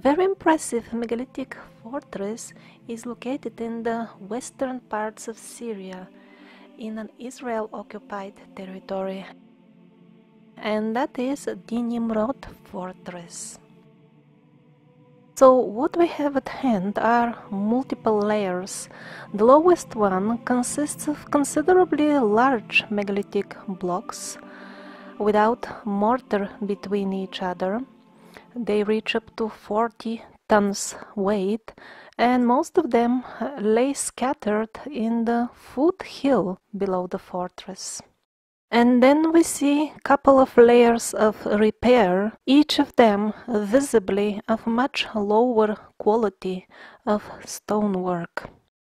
A very impressive megalithic fortress is located in the western parts of Syria, in an Israel occupied territory, and that is the Nimrod fortress. So, what we have at hand are multiple layers. The lowest one consists of considerably large megalithic blocks without mortar between each other. They reach up to 40 tons weight, and most of them lay scattered in the foothill below the fortress. And then we see a couple of layers of repair, each of them visibly of much lower quality of stonework.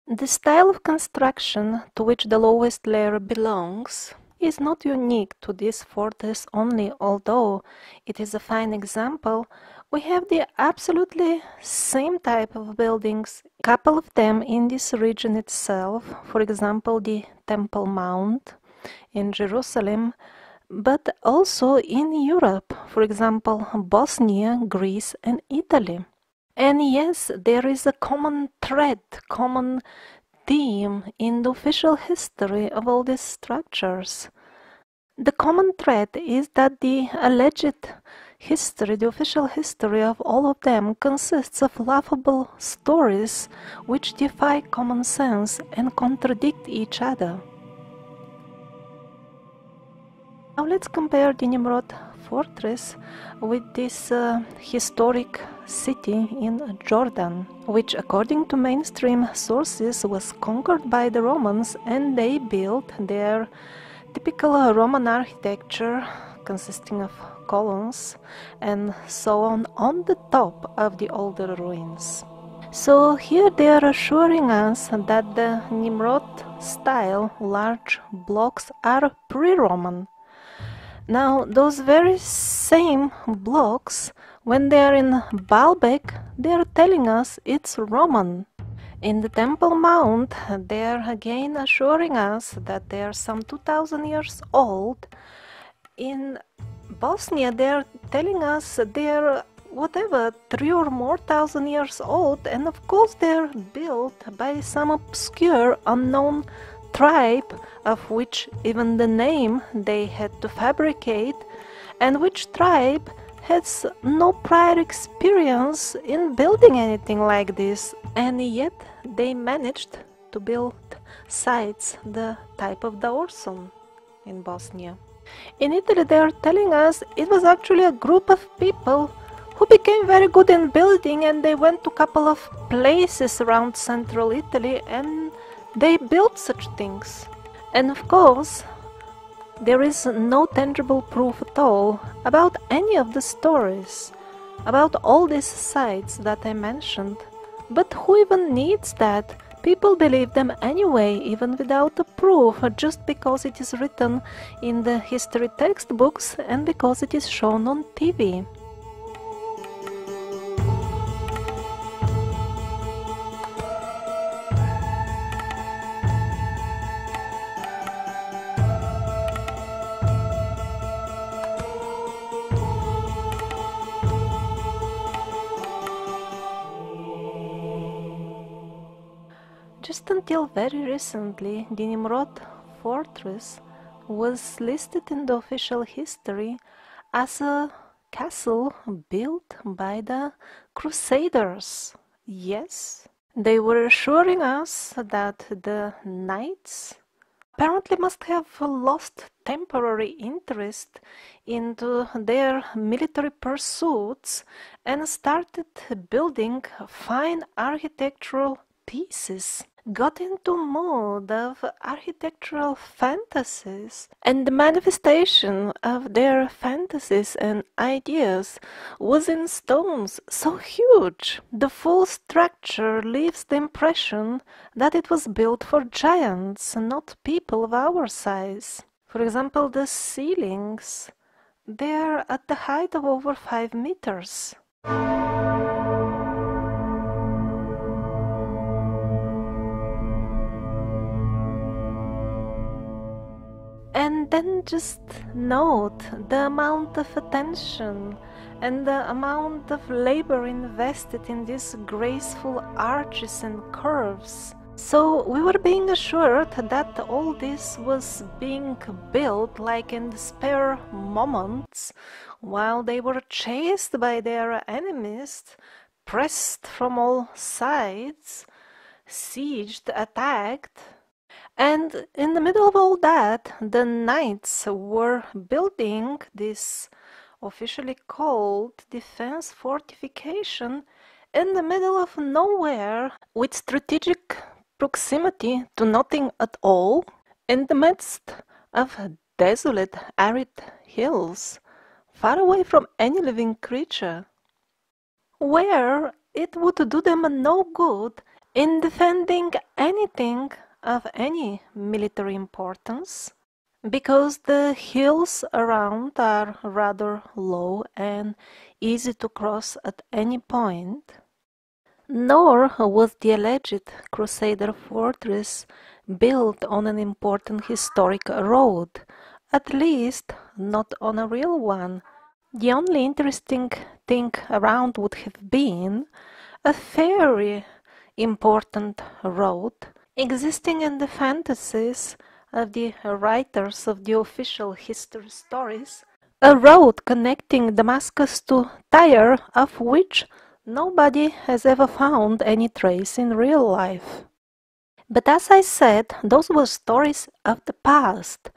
The style of construction to which the lowest layer belongs is not unique to this fortress only, although it is a fine example. We have the absolutely same type of buildings, a couple of them in this region itself, for example, the Temple Mount in Jerusalem, but also in Europe, for example, Bosnia, Greece, and Italy. And yes, there is a common thread, common theme in the official history of all these structures. The common thread is that the alleged history, the official history of all of them, consists of laughable stories which defy common sense and contradict each other. Now let's compare the Nimrod fortress with this uh, historic city in Jordan, which according to mainstream sources was conquered by the Romans and they built their typical Roman architecture consisting of columns and so on on the top of the older ruins. So here they are assuring us that the Nimrod style large blocks are pre-Roman now, those very same blocks, when they are in Baalbek, they are telling us it's Roman. In the Temple Mount, they are again assuring us that they are some 2000 years old. In Bosnia, they are telling us they are whatever, three or more thousand years old, and of course, they are built by some obscure, unknown tribe of which even the name they had to fabricate, and which tribe has no prior experience in building anything like this, and yet they managed to build sites the type of Daorson in Bosnia. In Italy, they are telling us it was actually a group of people who became very good in building and they went to a couple of places around central Italy and they built such things. And of course, there is no tangible proof at all about any of the stories, about all these sites that I mentioned. But who even needs that? People believe them anyway, even without a proof, just because it is written in the history textbooks and because it is shown on TV. Just until very recently, the Nimrod fortress was listed in the official history as a castle built by the Crusaders. Yes, they were assuring us that the knights apparently must have lost temporary interest into their military pursuits and started building fine architectural pieces got into mood of architectural fantasies and the manifestation of their fantasies and ideas was in stones so huge. The full structure leaves the impression that it was built for giants not people of our size. For example the ceilings they are at the height of over 5 meters And then just note the amount of attention and the amount of labor invested in these graceful arches and curves. So we were being assured that all this was being built like in spare moments while they were chased by their enemies, pressed from all sides, sieged, attacked, and in the middle of all that, the knights were building this officially called defense fortification in the middle of nowhere with strategic proximity to nothing at all in the midst of desolate arid hills far away from any living creature where it would do them no good in defending anything of any military importance because the hills around are rather low and easy to cross at any point, nor was the alleged Crusader fortress built on an important historic road, at least not on a real one. The only interesting thing around would have been a very important road existing in the fantasies of the writers of the official history stories, a road connecting Damascus to Tyre of which nobody has ever found any trace in real life. But as I said, those were stories of the past.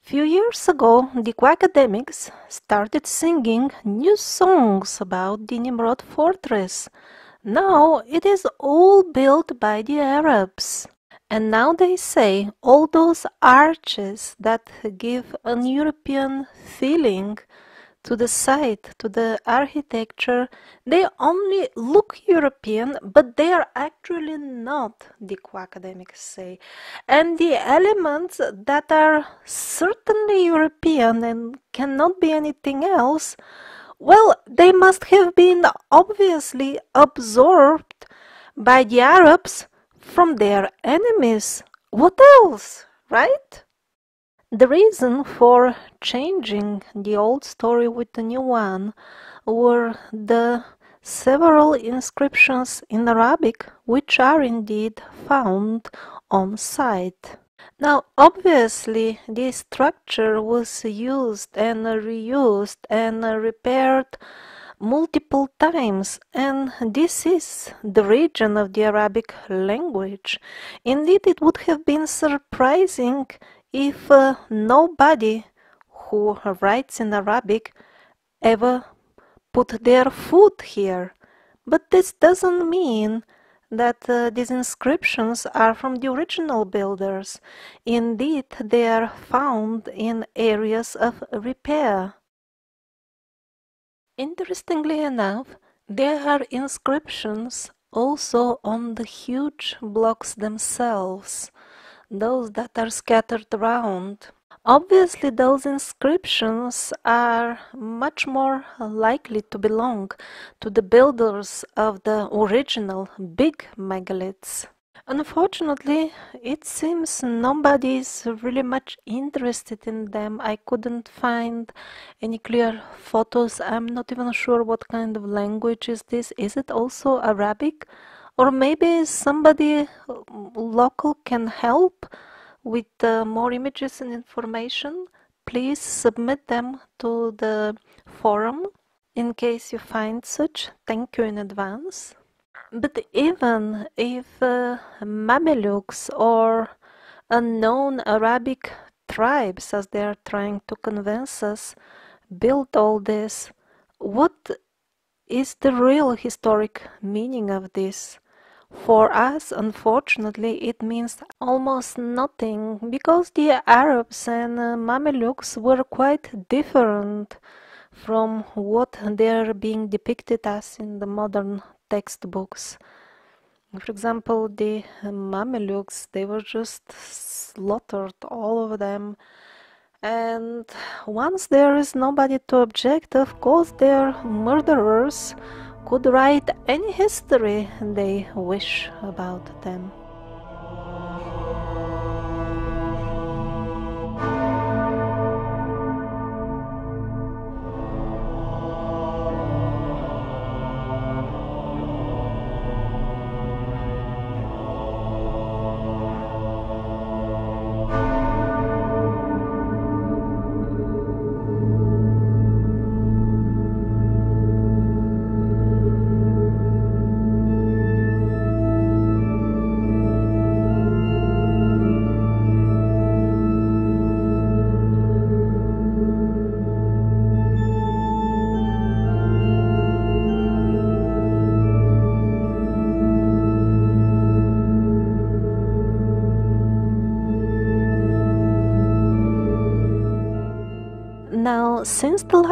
Few years ago, the academics started singing new songs about the Nimrod fortress, now it is all built by the Arabs. And now they say all those arches that give an European feeling to the site, to the architecture, they only look European, but they are actually not, the academics say. And the elements that are certainly European and cannot be anything else well, they must have been obviously absorbed by the Arabs from their enemies. What else, right? The reason for changing the old story with the new one were the several inscriptions in Arabic which are indeed found on site. Now, obviously, this structure was used and reused and repaired multiple times, and this is the region of the Arabic language. Indeed, it would have been surprising if uh, nobody who writes in Arabic ever put their foot here. But this doesn't mean that uh, these inscriptions are from the original builders. Indeed, they are found in areas of repair. Interestingly enough, there are inscriptions also on the huge blocks themselves, those that are scattered around. Obviously, those inscriptions are much more likely to belong to the builders of the original big megaliths. Unfortunately, it seems nobody is really much interested in them. I couldn't find any clear photos. I'm not even sure what kind of language is this. Is it also Arabic? Or maybe somebody local can help? With uh, more images and information, please submit them to the forum in case you find such. Thank you in advance. But even if uh, Mamelukes or unknown Arabic tribes, as they are trying to convince us, built all this, what is the real historic meaning of this? For us, unfortunately, it means almost nothing because the Arabs and uh, Mamelukes were quite different from what they're being depicted as in the modern textbooks. For example, the Mamelukes, they were just slaughtered, all of them. And once there is nobody to object, of course, they're murderers could write any history they wish about them.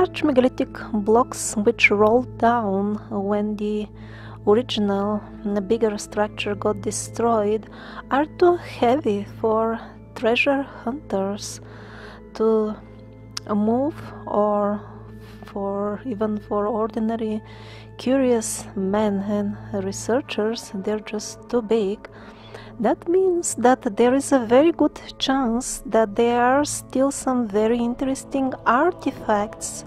Large megalithic blocks which rolled down when the original bigger structure got destroyed are too heavy for treasure hunters to move or for even for ordinary curious men and researchers they're just too big. That means that there is a very good chance that there are still some very interesting artifacts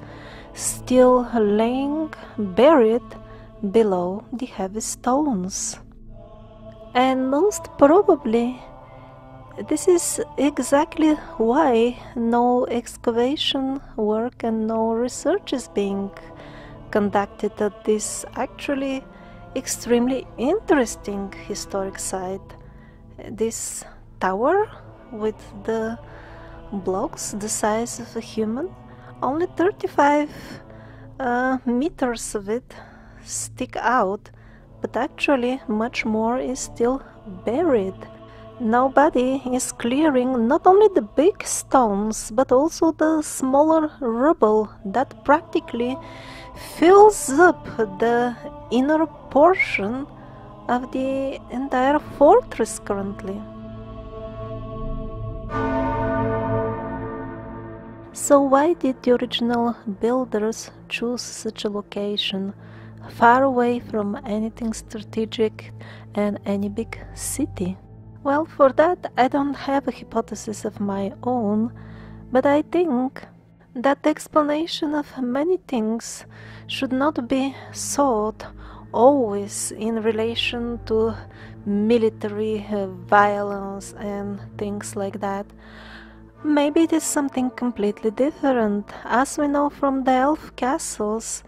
still laying buried below the heavy stones. And most probably, this is exactly why no excavation work and no research is being conducted at this actually extremely interesting historic site this tower with the blocks the size of a human only 35 uh, meters of it stick out but actually much more is still buried nobody is clearing not only the big stones but also the smaller rubble that practically fills up the inner portion of the entire fortress currently. So why did the original builders choose such a location, far away from anything strategic and any big city? Well, for that I don't have a hypothesis of my own, but I think that the explanation of many things should not be sought always in relation to military uh, violence and things like that. Maybe it is something completely different. As we know from the elf castles,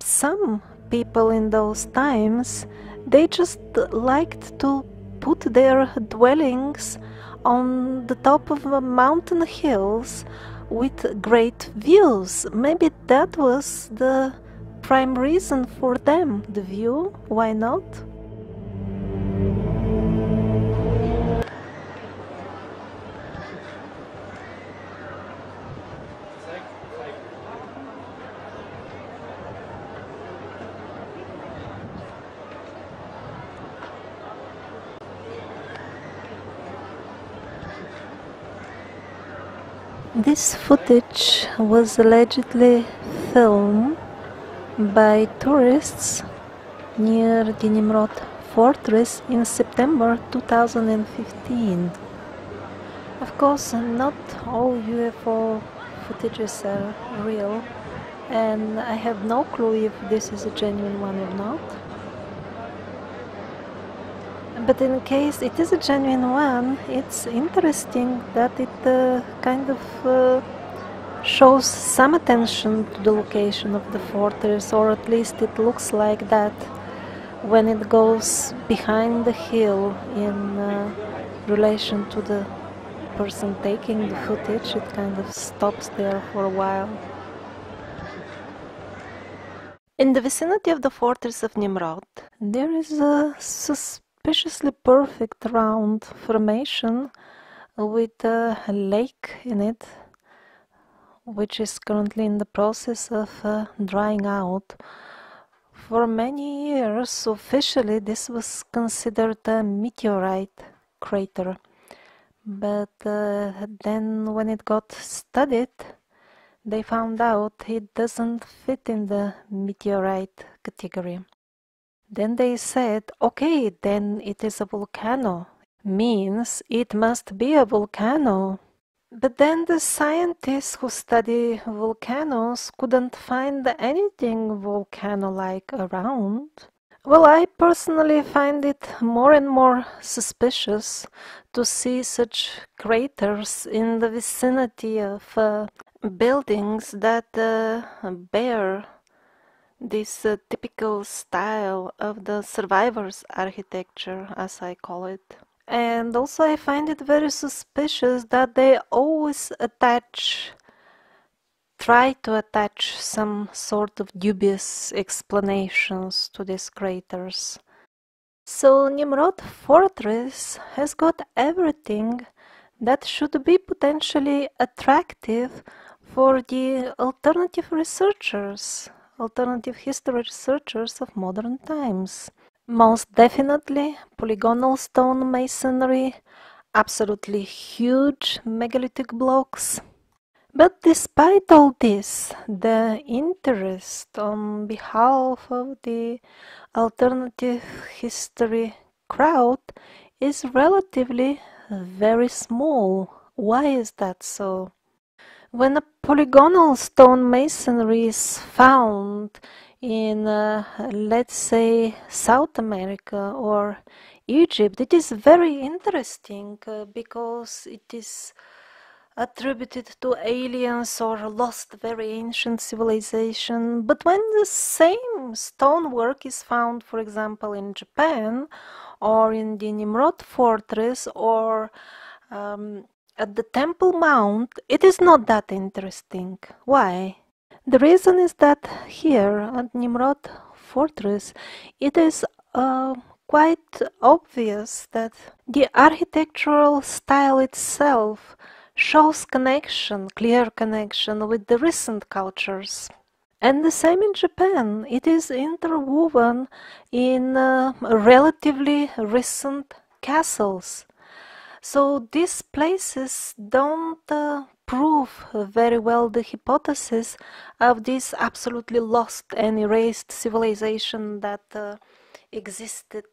some people in those times they just liked to put their dwellings on the top of mountain hills with great views. Maybe that was the prime reason for them, the view, why not? This footage was allegedly filmed by tourists near the Nimrod fortress in September 2015. Of course, not all UFO footages are real, and I have no clue if this is a genuine one or not. But in case it is a genuine one, it's interesting that it uh, kind of uh, shows some attention to the location of the fortress, or at least it looks like that when it goes behind the hill in uh, relation to the person taking the footage, it kind of stops there for a while. In the vicinity of the fortress of Nimrod, there is a suspiciously perfect round formation with a lake in it which is currently in the process of uh, drying out. For many years, officially, this was considered a meteorite crater. But uh, then, when it got studied, they found out it doesn't fit in the meteorite category. Then they said, okay, then it is a volcano. Means it must be a volcano. But then the scientists who study volcanoes couldn't find anything volcano-like around. Well, I personally find it more and more suspicious to see such craters in the vicinity of uh, buildings that uh, bear this uh, typical style of the survivors architecture, as I call it. And also I find it very suspicious that they always attach try to attach some sort of dubious explanations to these craters. So Nimrod Fortress has got everything that should be potentially attractive for the alternative researchers, alternative history researchers of modern times. Most definitely, polygonal stone masonry, absolutely huge megalithic blocks. But despite all this, the interest on behalf of the alternative history crowd is relatively very small. Why is that so? When a polygonal stone masonry is found in, uh, let's say, South America or Egypt, it is very interesting uh, because it is attributed to aliens or lost very ancient civilization. But when the same stonework is found, for example, in Japan or in the Nimrod fortress or um, at the Temple Mount, it is not that interesting. Why? The reason is that here at Nimrod fortress, it is uh, quite obvious that the architectural style itself shows connection, clear connection with the recent cultures. And the same in Japan, it is interwoven in uh, relatively recent castles. So these places don't uh, prove very well the hypothesis of this absolutely lost and erased civilization that uh, existed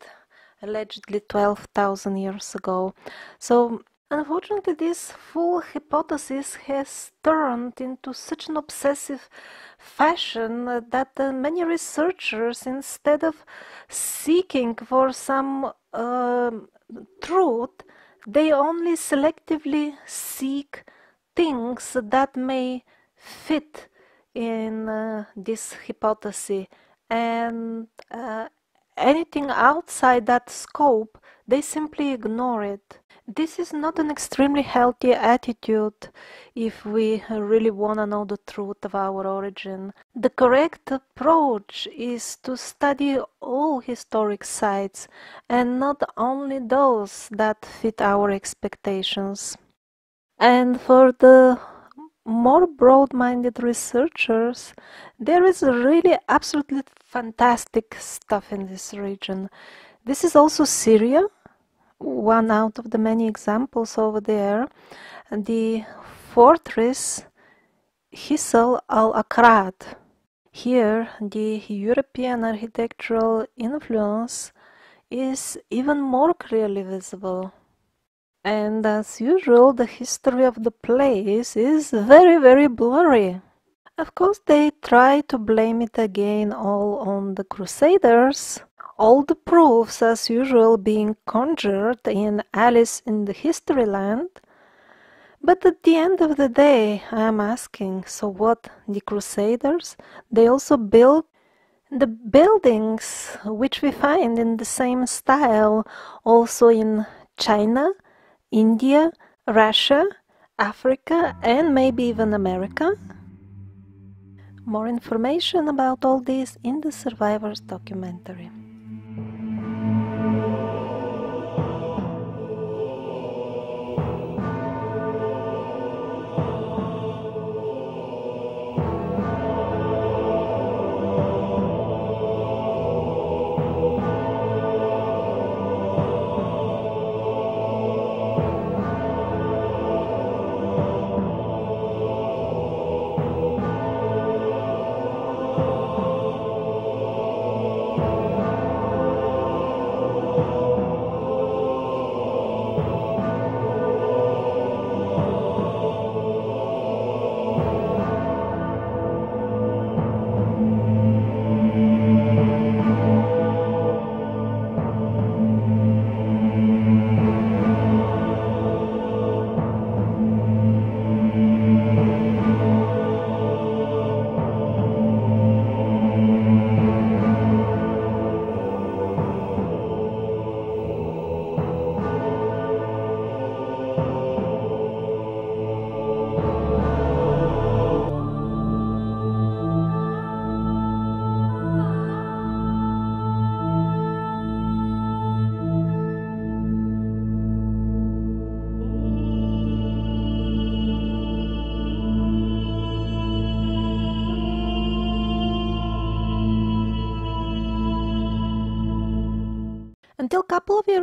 allegedly 12,000 years ago. So Unfortunately, this full hypothesis has turned into such an obsessive fashion that uh, many researchers, instead of seeking for some uh, truth, they only selectively seek things that may fit in uh, this hypothesis. And uh, anything outside that scope they simply ignore it this is not an extremely healthy attitude if we really want to know the truth of our origin. The correct approach is to study all historic sites and not only those that fit our expectations. And for the more broad minded researchers, there is really absolutely fantastic stuff in this region. This is also Syria, one out of the many examples over there, the fortress Hisn al-Akrad. Here, the European architectural influence is even more clearly visible. And as usual, the history of the place is very, very blurry. Of course, they try to blame it again all on the Crusaders, all the proofs as usual being conjured in Alice in the History Land. But at the end of the day, I am asking, so what, the Crusaders? They also built the buildings which we find in the same style also in China, India, Russia, Africa, and maybe even America. More information about all this in the Survivors documentary.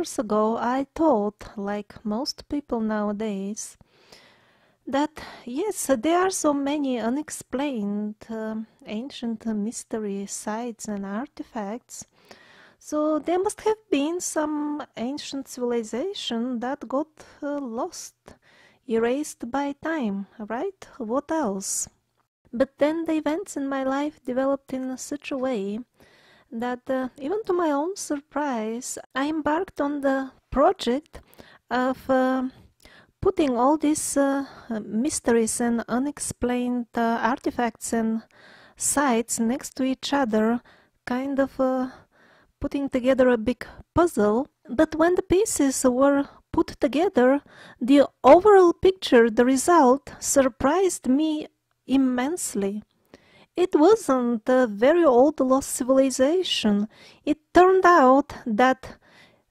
Years ago, I thought, like most people nowadays, that yes, there are so many unexplained uh, ancient mystery sites and artifacts. So there must have been some ancient civilization that got uh, lost, erased by time, right? What else? But then the events in my life developed in such a way that uh, even to my own surprise, I embarked on the project of uh, putting all these uh, mysteries and unexplained uh, artifacts and sites next to each other, kind of uh, putting together a big puzzle. But when the pieces were put together, the overall picture, the result, surprised me immensely. It wasn't a very old lost civilization. It turned out that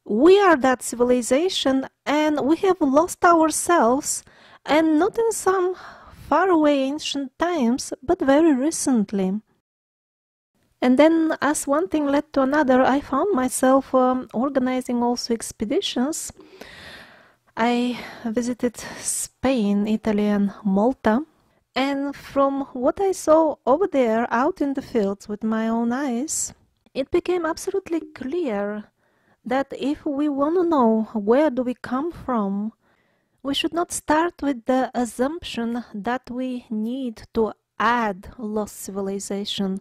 we are that civilization and we have lost ourselves, and not in some faraway ancient times, but very recently. And then, as one thing led to another, I found myself um, organizing also expeditions. I visited Spain, Italy, and Malta and from what I saw over there out in the fields with my own eyes, it became absolutely clear that if we want to know where do we come from, we should not start with the assumption that we need to add lost civilization.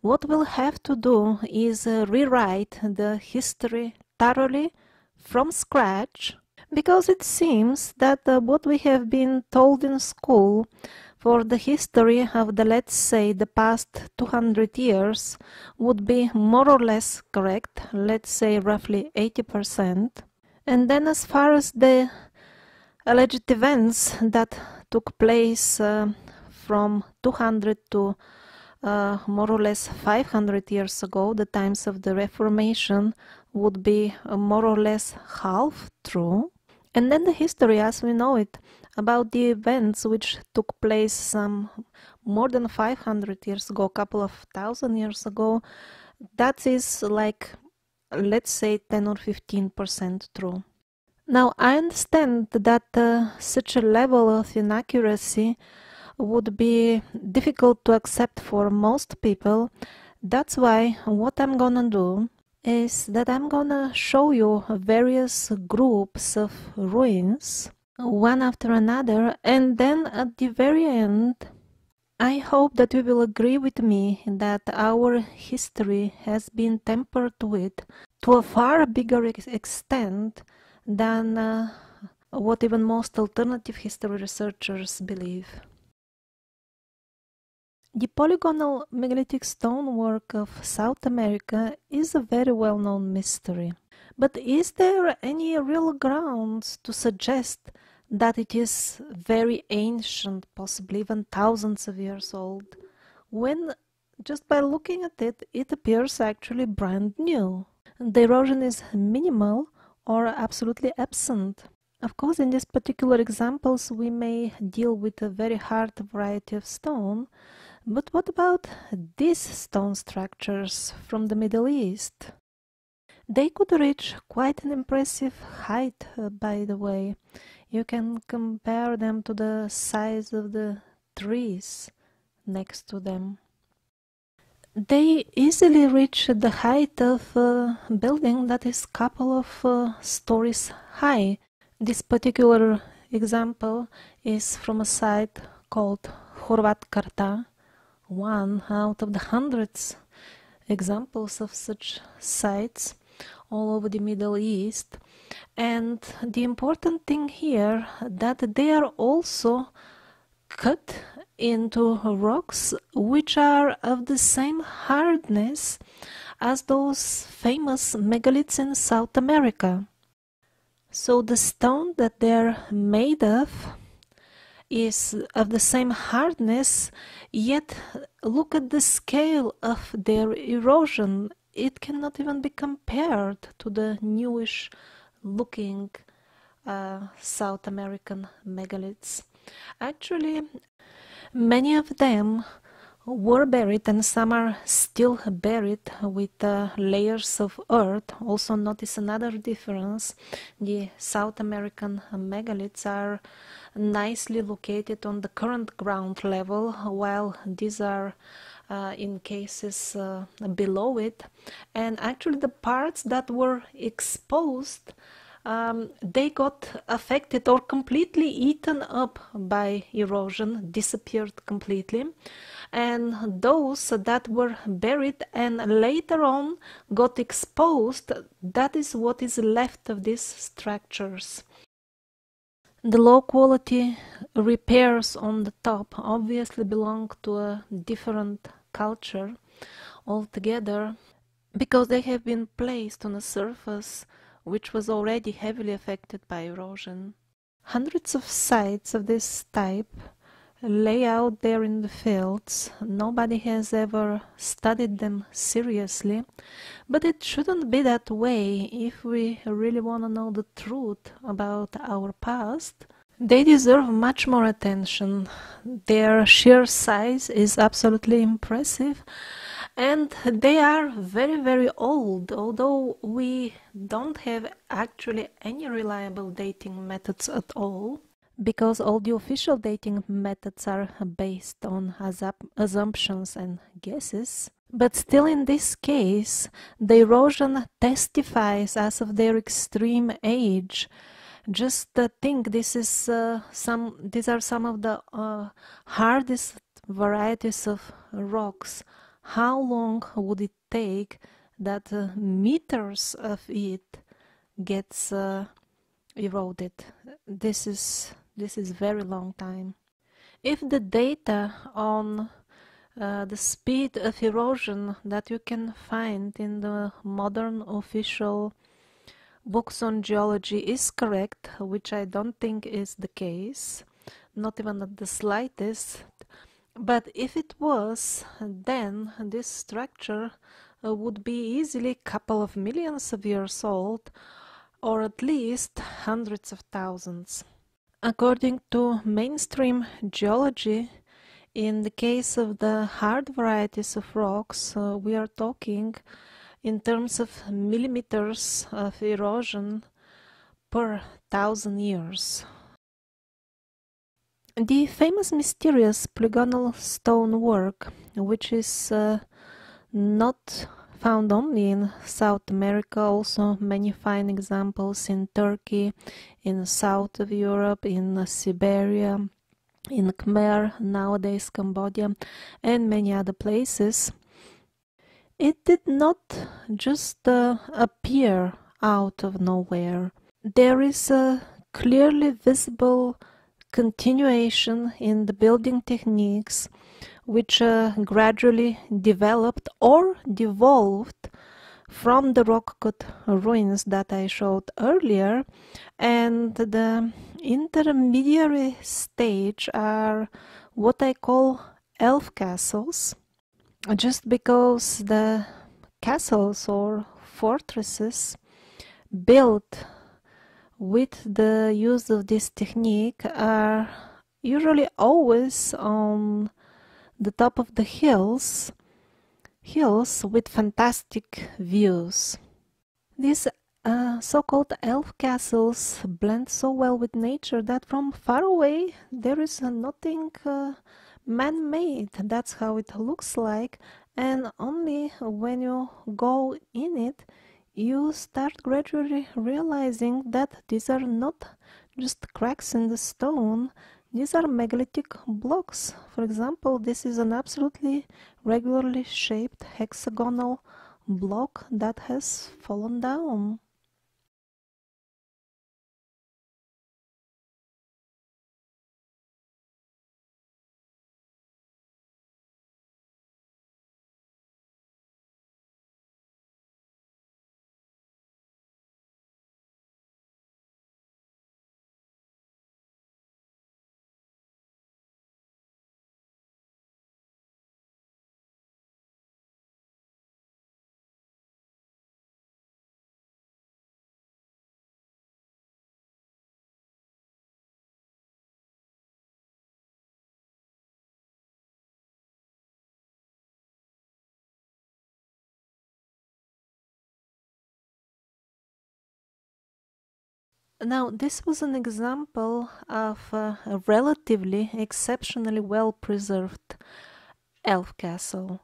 What we'll have to do is uh, rewrite the history thoroughly from scratch because it seems that uh, what we have been told in school for the history of the let's say the past 200 years would be more or less correct let's say roughly 80% and then as far as the alleged events that took place uh, from 200 to uh, more or less 500 years ago, the times of the Reformation would be uh, more or less half true. And then the history as we know it about the events which took place some more than 500 years ago, a couple of thousand years ago, that is like, let's say, 10 or 15% true. Now, I understand that uh, such a level of inaccuracy would be difficult to accept for most people. That's why what I'm gonna do is that I'm gonna show you various groups of ruins one after another, and then at the very end, I hope that you will agree with me that our history has been tempered with to a far bigger extent than uh, what even most alternative history researchers believe. The polygonal megalithic stonework of South America is a very well known mystery. But is there any real grounds to suggest that it is very ancient, possibly even thousands of years old, when just by looking at it, it appears actually brand new. The erosion is minimal or absolutely absent. Of course, in these particular examples, we may deal with a very hard variety of stone, but what about these stone structures from the Middle East? They could reach quite an impressive height, uh, by the way you can compare them to the size of the trees next to them. They easily reach the height of a building that is couple of uh, stories high. This particular example is from a site called Horvat Karta, one out of the hundreds examples of such sites all over the Middle East and the important thing here that they are also cut into rocks which are of the same hardness as those famous megaliths in South America. So the stone that they're made of is of the same hardness, yet look at the scale of their erosion. It cannot even be compared to the newish looking uh, South American megaliths. Actually, many of them were buried and some are still buried with uh, layers of earth. Also notice another difference. The South American megaliths are nicely located on the current ground level while these are uh, in cases uh, below it and actually the parts that were exposed um, they got affected or completely eaten up by erosion, disappeared completely. And those that were buried and later on got exposed, that is what is left of these structures. The low quality repairs on the top obviously belong to a different culture altogether because they have been placed on a surface which was already heavily affected by erosion. Hundreds of sites of this type lay out there in the fields. Nobody has ever studied them seriously, but it shouldn't be that way if we really want to know the truth about our past. They deserve much more attention. Their sheer size is absolutely impressive, and they are very very old although we don't have actually any reliable dating methods at all because all the official dating methods are based on assumptions and guesses. But still in this case the erosion testifies as of their extreme age. Just uh, think this is uh, some these are some of the uh, hardest varieties of rocks how long would it take that uh, meters of it gets uh, eroded? This is this is very long time. If the data on uh, the speed of erosion that you can find in the modern official books on geology is correct, which I don't think is the case, not even at the slightest, but if it was, then this structure uh, would be easily a couple of millions of years old, or at least hundreds of thousands. According to mainstream geology, in the case of the hard varieties of rocks, uh, we are talking in terms of millimeters of erosion per thousand years. The famous mysterious polygonal stonework, which is uh, not found only in South America, also many fine examples in Turkey, in south of Europe, in Siberia, in Khmer, nowadays Cambodia, and many other places. It did not just uh, appear out of nowhere. There is a clearly visible continuation in the building techniques which uh, gradually developed or devolved from the rock cut ruins that I showed earlier and the intermediary stage are what I call elf castles just because the castles or fortresses built with the use of this technique are usually always on the top of the hills hills with fantastic views. These uh, so-called elf castles blend so well with nature that from far away there is nothing uh, man-made. That's how it looks like. And only when you go in it you start gradually realizing that these are not just cracks in the stone, these are megalithic blocks. For example, this is an absolutely regularly shaped hexagonal block that has fallen down. Now, this was an example of a relatively exceptionally well preserved elf castle.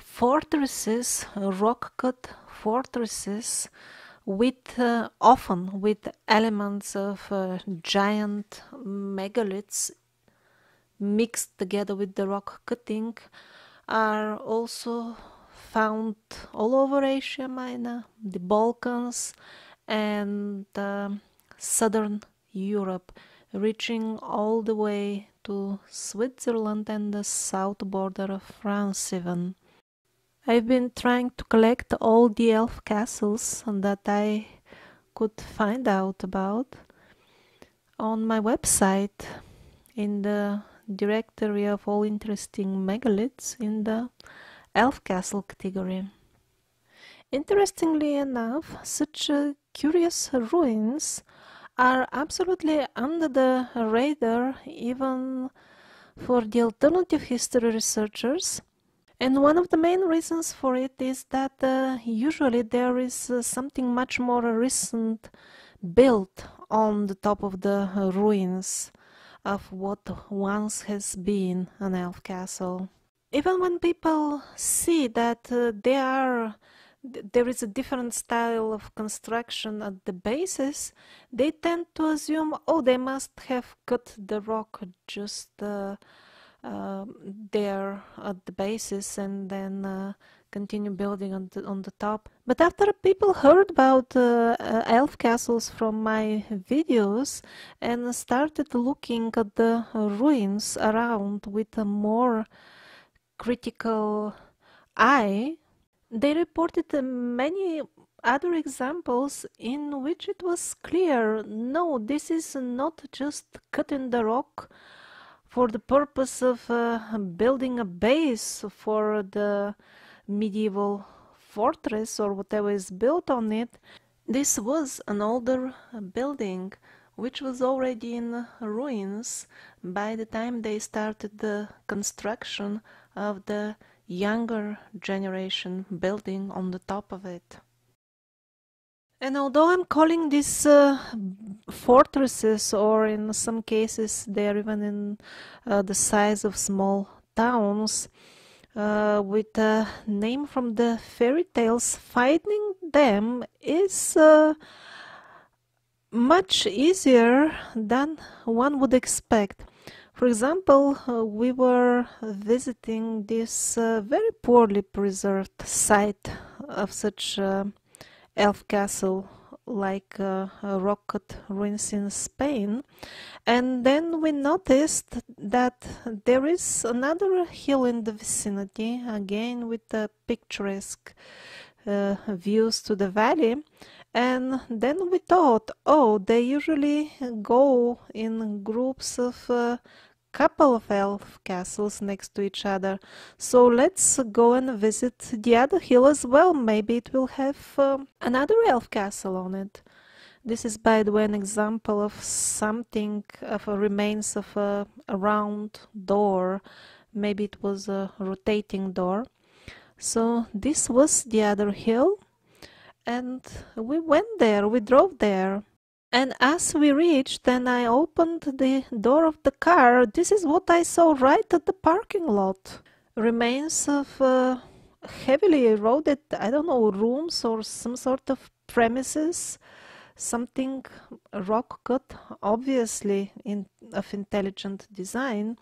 Fortresses, rock cut fortresses, with uh, often with elements of uh, giant megaliths mixed together with the rock cutting, are also found all over Asia Minor, the Balkans, and uh, southern Europe, reaching all the way to Switzerland and the south border of France, even. I've been trying to collect all the elf castles that I could find out about on my website in the directory of all interesting megaliths in the elf castle category. Interestingly enough, such uh, curious ruins are absolutely under the radar even for the alternative history researchers. And one of the main reasons for it is that uh, usually there is uh, something much more recent built on the top of the ruins of what once has been an elf castle. Even when people see that uh, there are there is a different style of construction at the bases, they tend to assume, oh, they must have cut the rock just uh, uh, there at the bases and then uh, continue building on the, on the top. But after people heard about uh, uh, elf castles from my videos and started looking at the ruins around with a more critical eye, they reported many other examples in which it was clear no, this is not just cutting the rock for the purpose of uh, building a base for the medieval fortress or whatever is built on it. This was an older building which was already in ruins by the time they started the construction of the younger generation building on the top of it. And although I'm calling these uh, fortresses, or in some cases they're even in uh, the size of small towns, uh, with a name from the fairy tales, finding them is uh, much easier than one would expect. For example, uh, we were visiting this uh, very poorly preserved site of such uh, elf castle like uh, rock cut ruins in Spain. And then we noticed that there is another hill in the vicinity, again with the picturesque uh, views to the valley. And then we thought, oh, they usually go in groups of uh, couple of elf castles next to each other. So let's go and visit the other hill as well. Maybe it will have um, another elf castle on it. This is, by the way, an example of something of a remains of a, a round door. Maybe it was a rotating door. So this was the other hill, and we went there. We drove there. And as we reached and I opened the door of the car, this is what I saw right at the parking lot. Remains of uh, heavily eroded, I don't know, rooms or some sort of premises, something rock cut, obviously in, of intelligent design.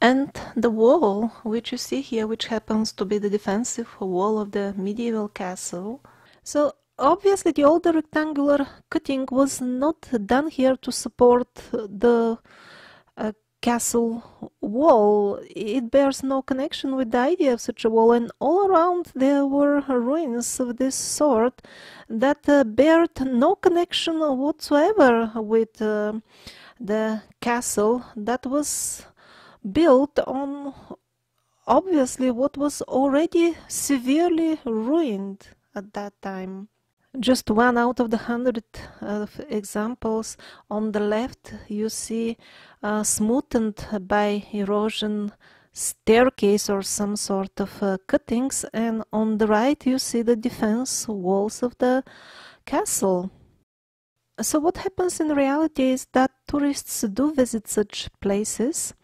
And the wall, which you see here, which happens to be the defensive wall of the medieval castle. So obviously the older rectangular cutting was not done here to support the uh, castle wall. It bears no connection with the idea of such a wall, and all around there were ruins of this sort that uh, bear no connection whatsoever with uh, the castle that was built on obviously what was already severely ruined at that time. Just one out of the hundred uh, examples. On the left, you see a smoothened by erosion staircase or some sort of uh, cuttings, and on the right, you see the defense walls of the castle. So what happens in reality is that tourists do visit such places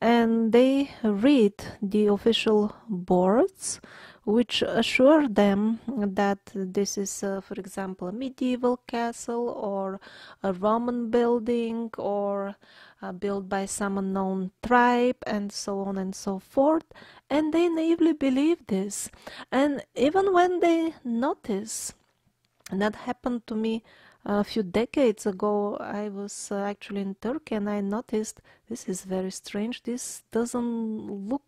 and they read the official boards which assure them that this is, uh, for example, a medieval castle or a Roman building or uh, built by some unknown tribe and so on and so forth. And they naively believe this. And even when they notice, and that happened to me a few decades ago, I was uh, actually in Turkey and I noticed this is very strange. This doesn't look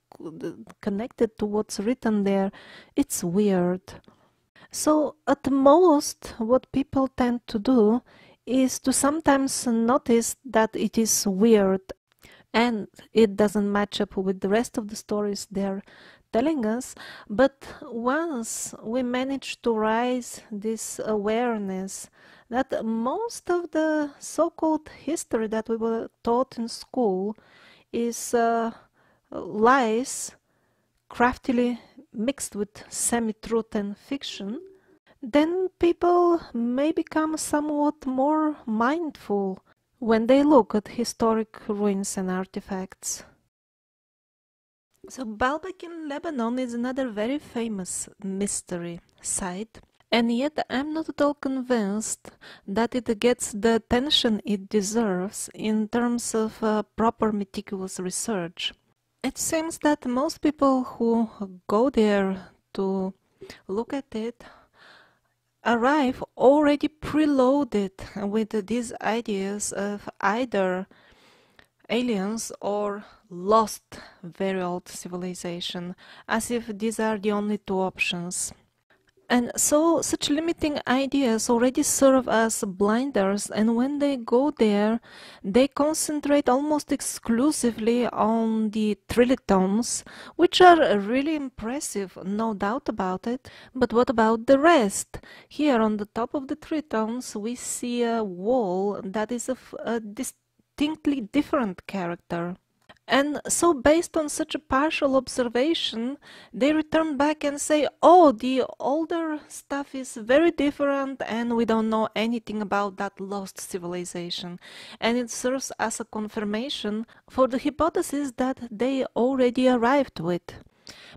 connected to what's written there. It's weird. So, at most, what people tend to do is to sometimes notice that it is weird and it doesn't match up with the rest of the stories they're telling us. But once we manage to raise this awareness that most of the so-called history that we were taught in school is uh, lies craftily mixed with semi-truth and fiction, then people may become somewhat more mindful when they look at historic ruins and artifacts. So Baalbek in Lebanon is another very famous mystery site and yet I'm not at all convinced that it gets the attention it deserves in terms of uh, proper meticulous research. It seems that most people who go there to look at it arrive already preloaded with these ideas of either aliens or lost very old civilization, as if these are the only two options. And so such limiting ideas already serve as blinders and when they go there, they concentrate almost exclusively on the trilithons, which are really impressive, no doubt about it. But what about the rest? Here on the top of the trilithons we see a wall that is of a distinctly different character. And so, based on such a partial observation, they return back and say, oh, the older stuff is very different and we don't know anything about that lost civilization. And it serves as a confirmation for the hypothesis that they already arrived with.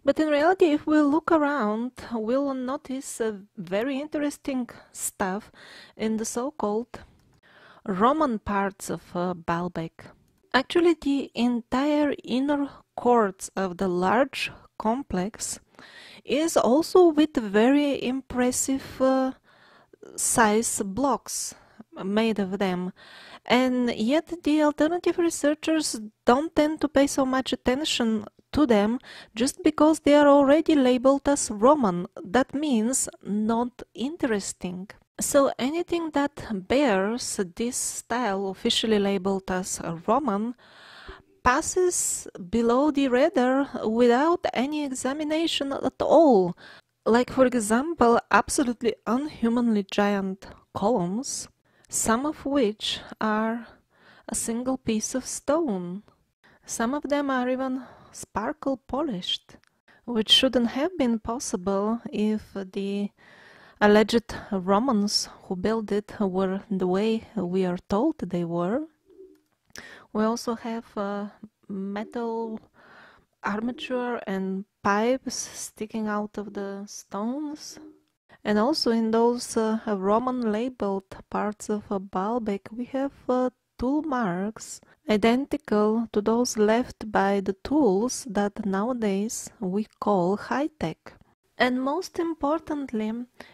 But in reality, if we look around, we'll notice a very interesting stuff in the so-called Roman parts of uh, Baalbek. Actually, the entire inner courts of the large complex is also with very impressive uh, size blocks made of them. And yet the alternative researchers don't tend to pay so much attention to them just because they are already labeled as Roman. That means not interesting. So anything that bears this style officially labeled as Roman passes below the radar without any examination at all. Like for example, absolutely unhumanly giant columns, some of which are a single piece of stone. Some of them are even sparkle polished, which shouldn't have been possible if the alleged Romans who built it were the way we are told they were. We also have uh, metal armature and pipes sticking out of the stones. And also in those uh, Roman labeled parts of uh, Baalbek we have uh, tool marks identical to those left by the tools that nowadays we call high-tech. And most importantly,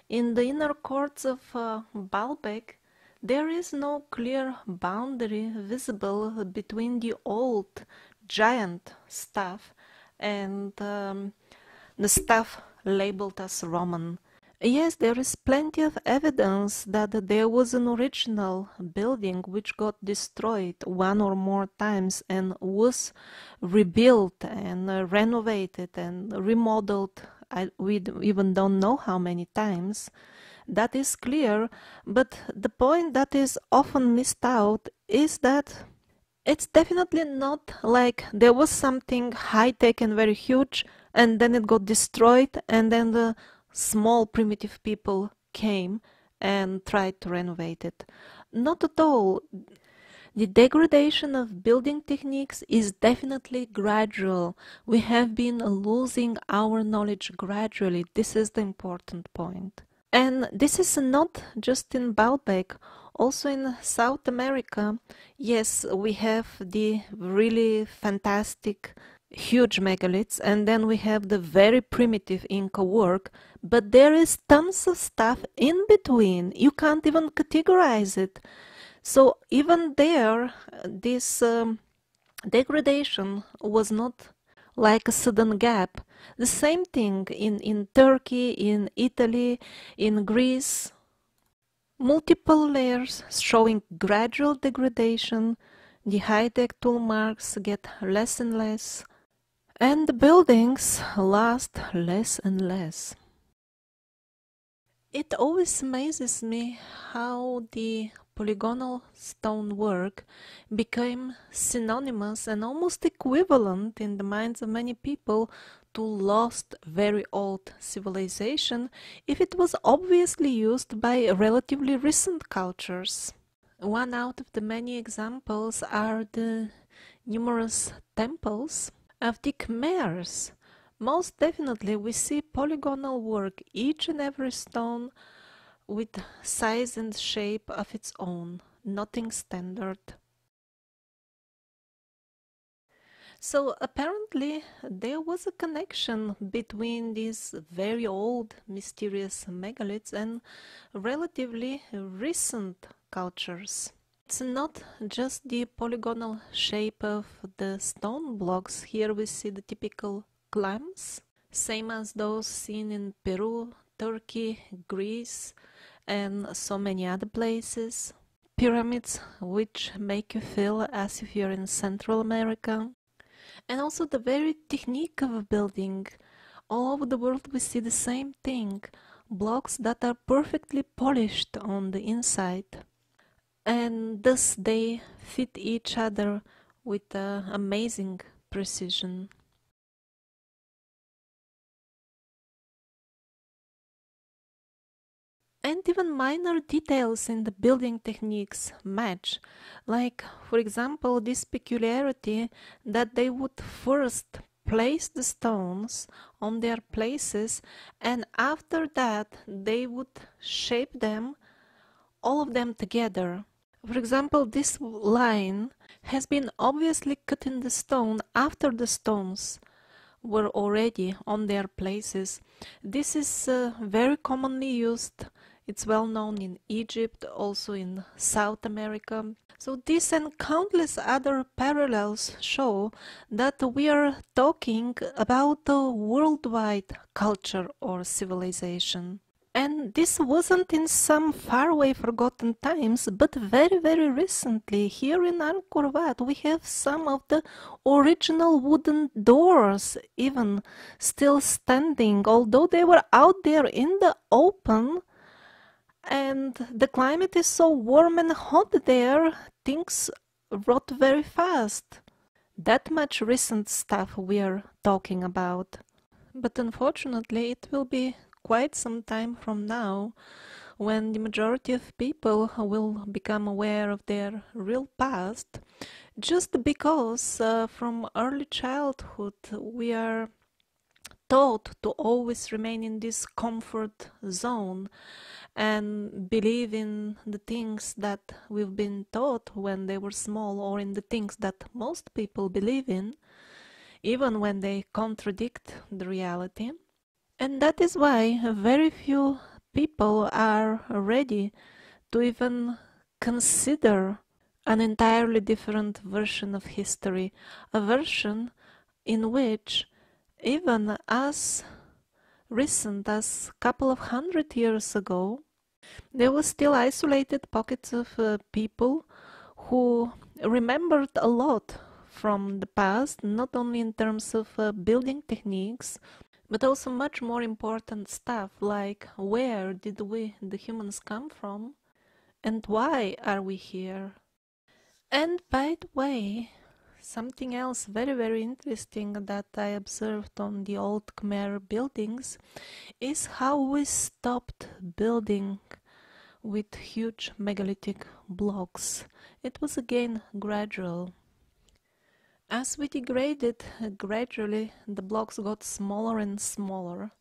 in the inner courts of uh, Baalbek, there is no clear boundary visible between the old giant stuff and um, the stuff labeled as Roman. Yes, there is plenty of evidence that there was an original building which got destroyed one or more times and was rebuilt and renovated and remodeled I, we even don't know how many times. That is clear, but the point that is often missed out is that it's definitely not like there was something high tech and very huge, and then it got destroyed, and then the small primitive people came and tried to renovate it. Not at all. The degradation of building techniques is definitely gradual. We have been losing our knowledge gradually. This is the important point. And this is not just in Baalbek, also in South America. Yes, we have the really fantastic huge megaliths and then we have the very primitive Inca work, but there is tons of stuff in between. You can't even categorize it. So even there, this um, degradation was not like a sudden gap. The same thing in, in Turkey, in Italy, in Greece. Multiple layers showing gradual degradation. The high-tech tool marks get less and less. And the buildings last less and less. It always amazes me how the polygonal stonework became synonymous and almost equivalent in the minds of many people to lost very old civilization if it was obviously used by relatively recent cultures. One out of the many examples are the numerous temples of the Khmers. Most definitely we see polygonal work, each and every stone with size and shape of its own, nothing standard. So apparently there was a connection between these very old mysterious megaliths and relatively recent cultures. It's not just the polygonal shape of the stone blocks. Here we see the typical clamps, same as those seen in Peru, Turkey, Greece, and so many other places. Pyramids which make you feel as if you're in Central America. And also the very technique of building. All over the world we see the same thing. Blocks that are perfectly polished on the inside. And thus they fit each other with uh, amazing precision. And even minor details in the building techniques match, like, for example, this peculiarity that they would first place the stones on their places and after that they would shape them, all of them together. For example, this line has been obviously cut in the stone after the stones were already on their places. This is uh, very commonly used it's well known in Egypt, also in South America. So this and countless other parallels show that we are talking about a worldwide culture or civilization. And this wasn't in some faraway forgotten times, but very, very recently. Here in Angkor Wat, we have some of the original wooden doors even still standing. Although they were out there in the open, and the climate is so warm and hot there, things rot very fast. That much recent stuff we're talking about. But unfortunately, it will be quite some time from now when the majority of people will become aware of their real past just because uh, from early childhood we are taught to always remain in this comfort zone and believe in the things that we've been taught when they were small or in the things that most people believe in, even when they contradict the reality. And that is why very few people are ready to even consider an entirely different version of history, a version in which even as recent as a couple of hundred years ago, there were still isolated pockets of uh, people who remembered a lot from the past, not only in terms of uh, building techniques, but also much more important stuff like where did we, the humans, come from, and why are we here? And by the way, Something else very very interesting that I observed on the old Khmer buildings is how we stopped building with huge megalithic blocks. It was again gradual. As we degraded gradually, the blocks got smaller and smaller,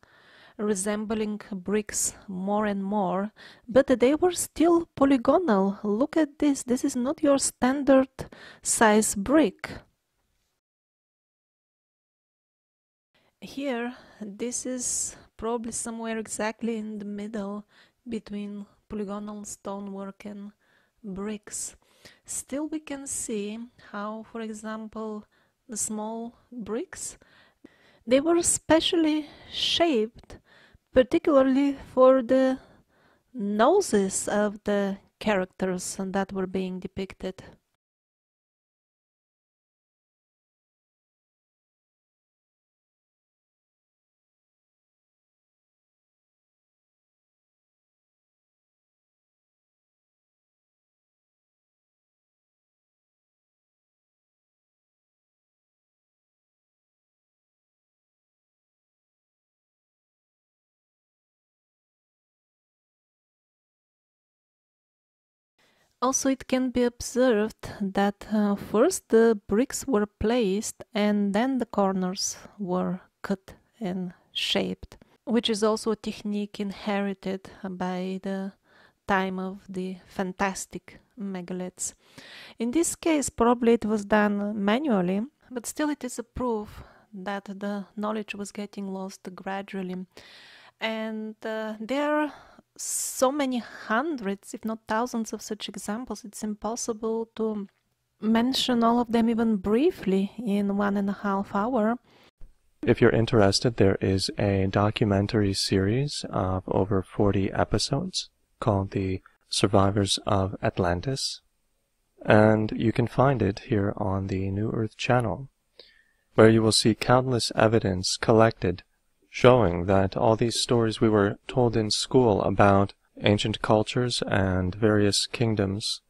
resembling bricks more and more, but they were still polygonal. Look at this, this is not your standard size brick. Here, this is probably somewhere exactly in the middle between polygonal stonework and bricks. Still we can see how, for example, the small bricks, they were specially shaped particularly for the noses of the characters that were being depicted. Also, it can be observed that uh, first the bricks were placed and then the corners were cut and shaped, which is also a technique inherited by the time of the fantastic megaliths. In this case, probably it was done manually, but still it is a proof that the knowledge was getting lost gradually. And uh, there so many hundreds, if not thousands, of such examples. It's impossible to mention all of them even briefly in one and a half hour. If you're interested, there is a documentary series of over 40 episodes called The Survivors of Atlantis, and you can find it here on the New Earth channel, where you will see countless evidence collected showing that all these stories we were told in school about ancient cultures and various kingdoms,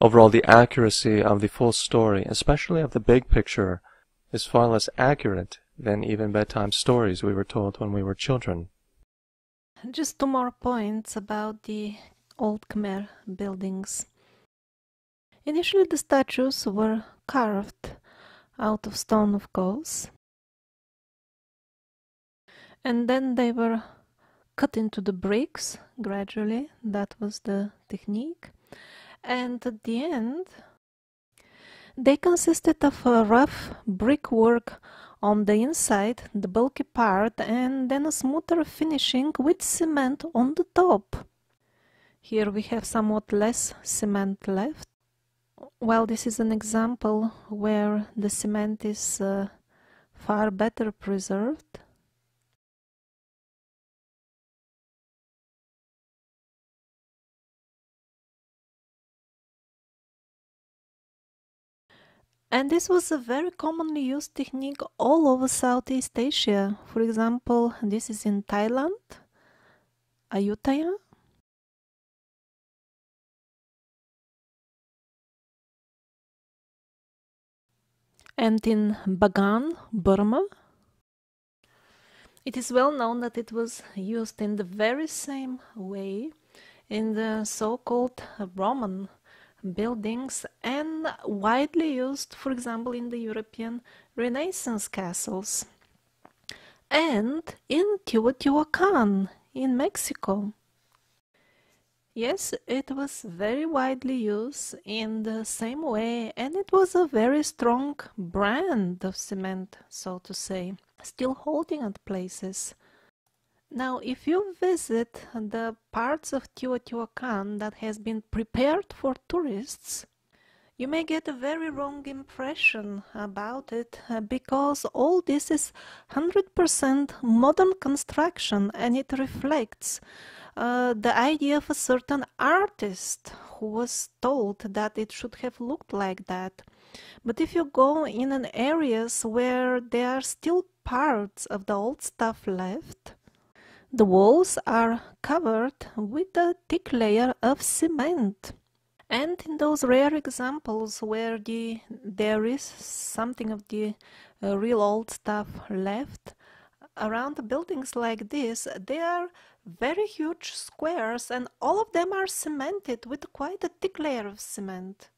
overall the accuracy of the full story, especially of the big picture, is far less accurate than even bedtime stories we were told when we were children. Just two more points about the old Khmer buildings. Initially, the statues were carved out of stone, of course, and then they were cut into the bricks gradually. That was the technique. And at the end, they consisted of a rough brickwork on the inside, the bulky part, and then a smoother finishing with cement on the top. Here we have somewhat less cement left. Well, this is an example where the cement is uh, far better preserved. And this was a very commonly used technique all over Southeast Asia. For example, this is in Thailand, Ayutthaya. And in Bagan, Burma. It is well known that it was used in the very same way in the so-called Roman buildings and widely used, for example, in the European Renaissance castles and in Teotihuacan in Mexico. Yes, it was very widely used in the same way, and it was a very strong brand of cement, so to say, still holding at places. Now, if you visit the parts of Teotihuacan that has been prepared for tourists, you may get a very wrong impression about it uh, because all this is 100% modern construction and it reflects uh, the idea of a certain artist who was told that it should have looked like that. But if you go in an areas where there are still parts of the old stuff left, the walls are covered with a thick layer of cement. And in those rare examples where the, there is something of the uh, real old stuff left, around buildings like this, they are very huge squares and all of them are cemented with quite a thick layer of cement.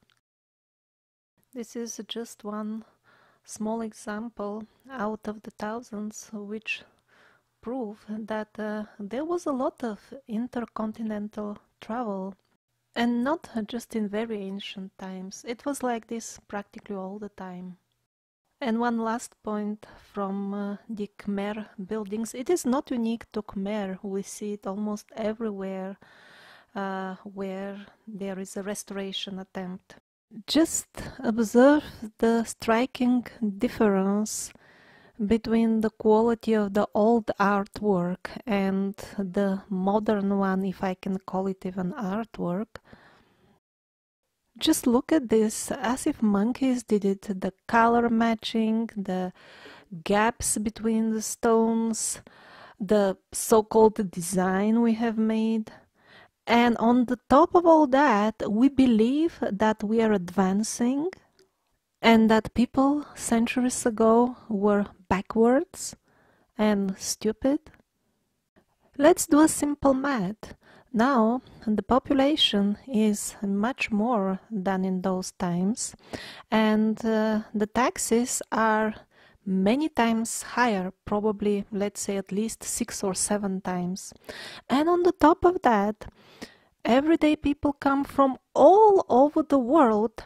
This is just one small example out of the thousands which prove that uh, there was a lot of intercontinental travel and not just in very ancient times. It was like this practically all the time. And one last point from uh, the Khmer buildings. It is not unique to Khmer. We see it almost everywhere uh, where there is a restoration attempt. Just observe the striking difference between the quality of the old artwork and the modern one, if I can call it even artwork. Just look at this as if monkeys did it the color matching, the gaps between the stones, the so called design we have made. And on the top of all that, we believe that we are advancing and that people centuries ago were backwards and stupid? Let's do a simple math. Now the population is much more than in those times, and uh, the taxes are many times higher, probably, let's say, at least six or seven times. And on the top of that, everyday people come from all over the world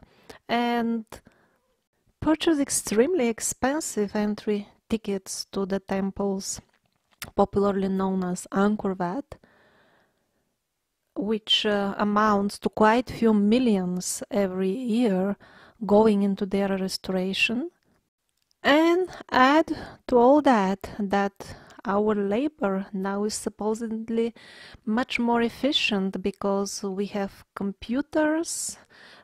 and purchase extremely expensive entry tickets to the temples, popularly known as Angkor Wat, which uh, amounts to quite few millions every year going into their restoration. And add to all that that our labor now is supposedly much more efficient because we have computers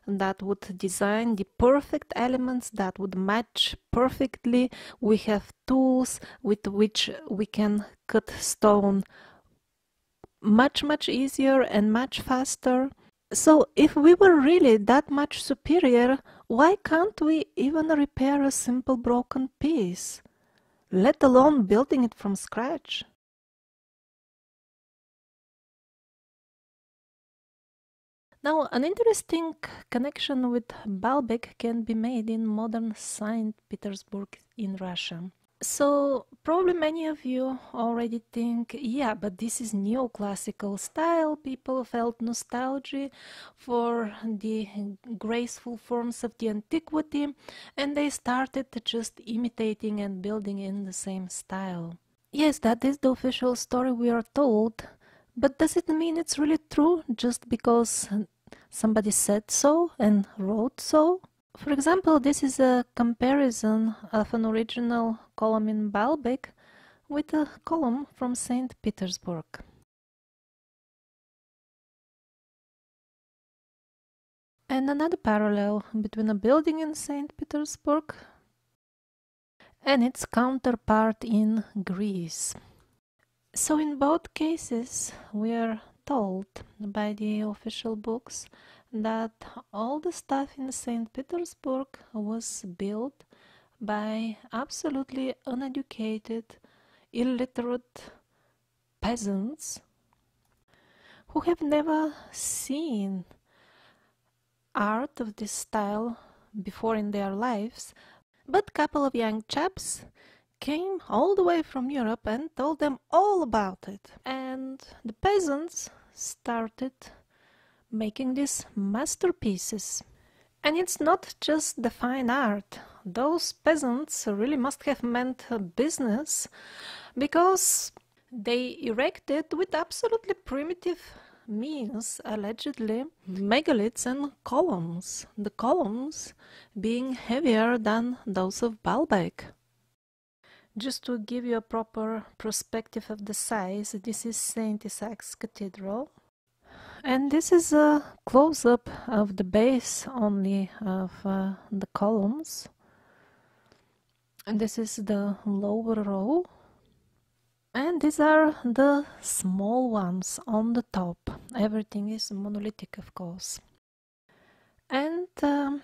that would design the perfect elements that would match perfectly. We have tools with which we can cut stone much, much easier and much faster. So, if we were really that much superior, why can't we even repair a simple broken piece, let alone building it from scratch? Now, an interesting connection with Baalbek can be made in modern St. Petersburg in Russia. So, probably many of you already think, yeah, but this is neoclassical style. People felt nostalgia for the graceful forms of the antiquity and they started just imitating and building in the same style. Yes, that is the official story we are told, but does it mean it's really true just because somebody said so and wrote so? For example, this is a comparison of an original column in Baalbek with a column from St. Petersburg. And another parallel between a building in St. Petersburg and its counterpart in Greece. So, in both cases, we are told by the official books that all the stuff in St. Petersburg was built by absolutely uneducated, illiterate peasants who have never seen art of this style before in their lives, but a couple of young chaps came all the way from Europe and told them all about it. And the peasants started making these masterpieces. And it's not just the fine art. Those peasants really must have meant business because they erected with absolutely primitive means, allegedly, megaliths and columns. The columns being heavier than those of Baalbek. Just to give you a proper perspective of the size, this is St. Isaac's Cathedral. And this is a close-up of the base only of uh, the columns. And this is the lower row. And these are the small ones on the top. Everything is monolithic, of course. And um,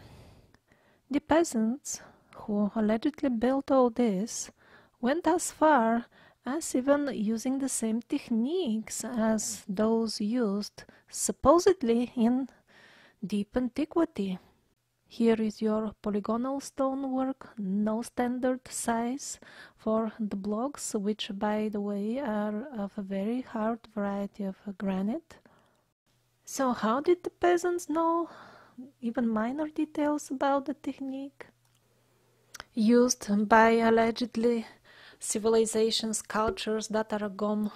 the peasants who allegedly built all this went as far as even using the same techniques as those used supposedly in deep antiquity. Here is your polygonal stonework, no standard size for the blocks, which by the way are of a very hard variety of granite. So how did the peasants know even minor details about the technique? Used by allegedly civilizations, cultures that are gone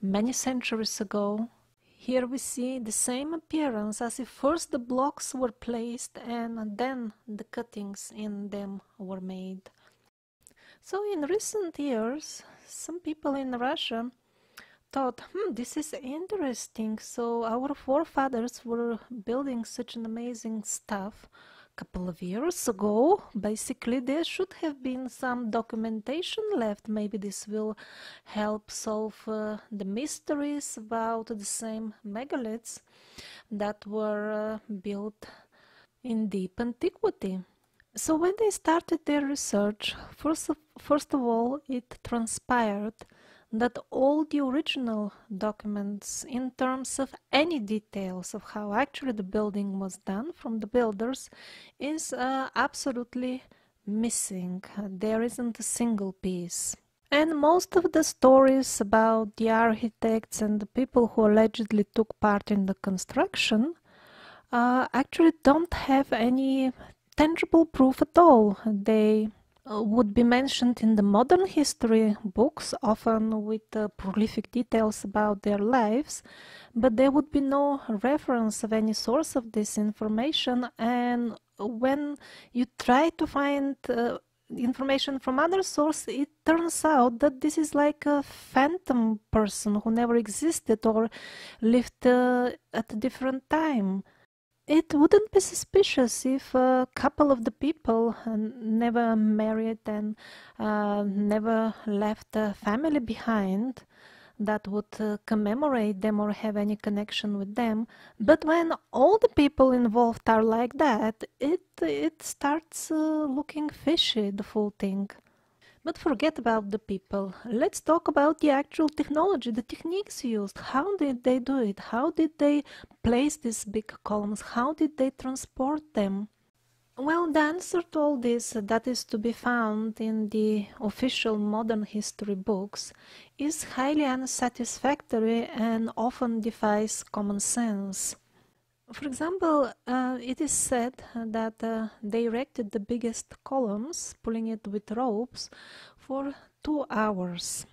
many centuries ago. Here we see the same appearance as if first the blocks were placed and then the cuttings in them were made. So in recent years, some people in Russia thought, hmm, this is interesting. So our forefathers were building such an amazing stuff couple of years ago. Basically, there should have been some documentation left. Maybe this will help solve uh, the mysteries about the same megaliths that were uh, built in deep antiquity. So when they started their research, first of, first of all, it transpired that all the original documents in terms of any details of how actually the building was done from the builders is uh, absolutely missing. There isn't a single piece. And most of the stories about the architects and the people who allegedly took part in the construction uh, actually don't have any tangible proof at all. They would be mentioned in the modern history books, often with uh, prolific details about their lives, but there would be no reference of any source of this information. And when you try to find uh, information from other source, it turns out that this is like a phantom person who never existed or lived uh, at a different time it wouldn't be suspicious if a couple of the people uh, never married and uh, never left a family behind that would uh, commemorate them or have any connection with them. But when all the people involved are like that, it it starts uh, looking fishy, the full thing. But forget about the people. Let's talk about the actual technology, the techniques used. How did they do it? How did they place these big columns? How did they transport them? Well, the answer to all this that is to be found in the official modern history books is highly unsatisfactory and often defies common sense. For example, uh, it is said that uh, they erected the biggest columns, pulling it with ropes, for two hours.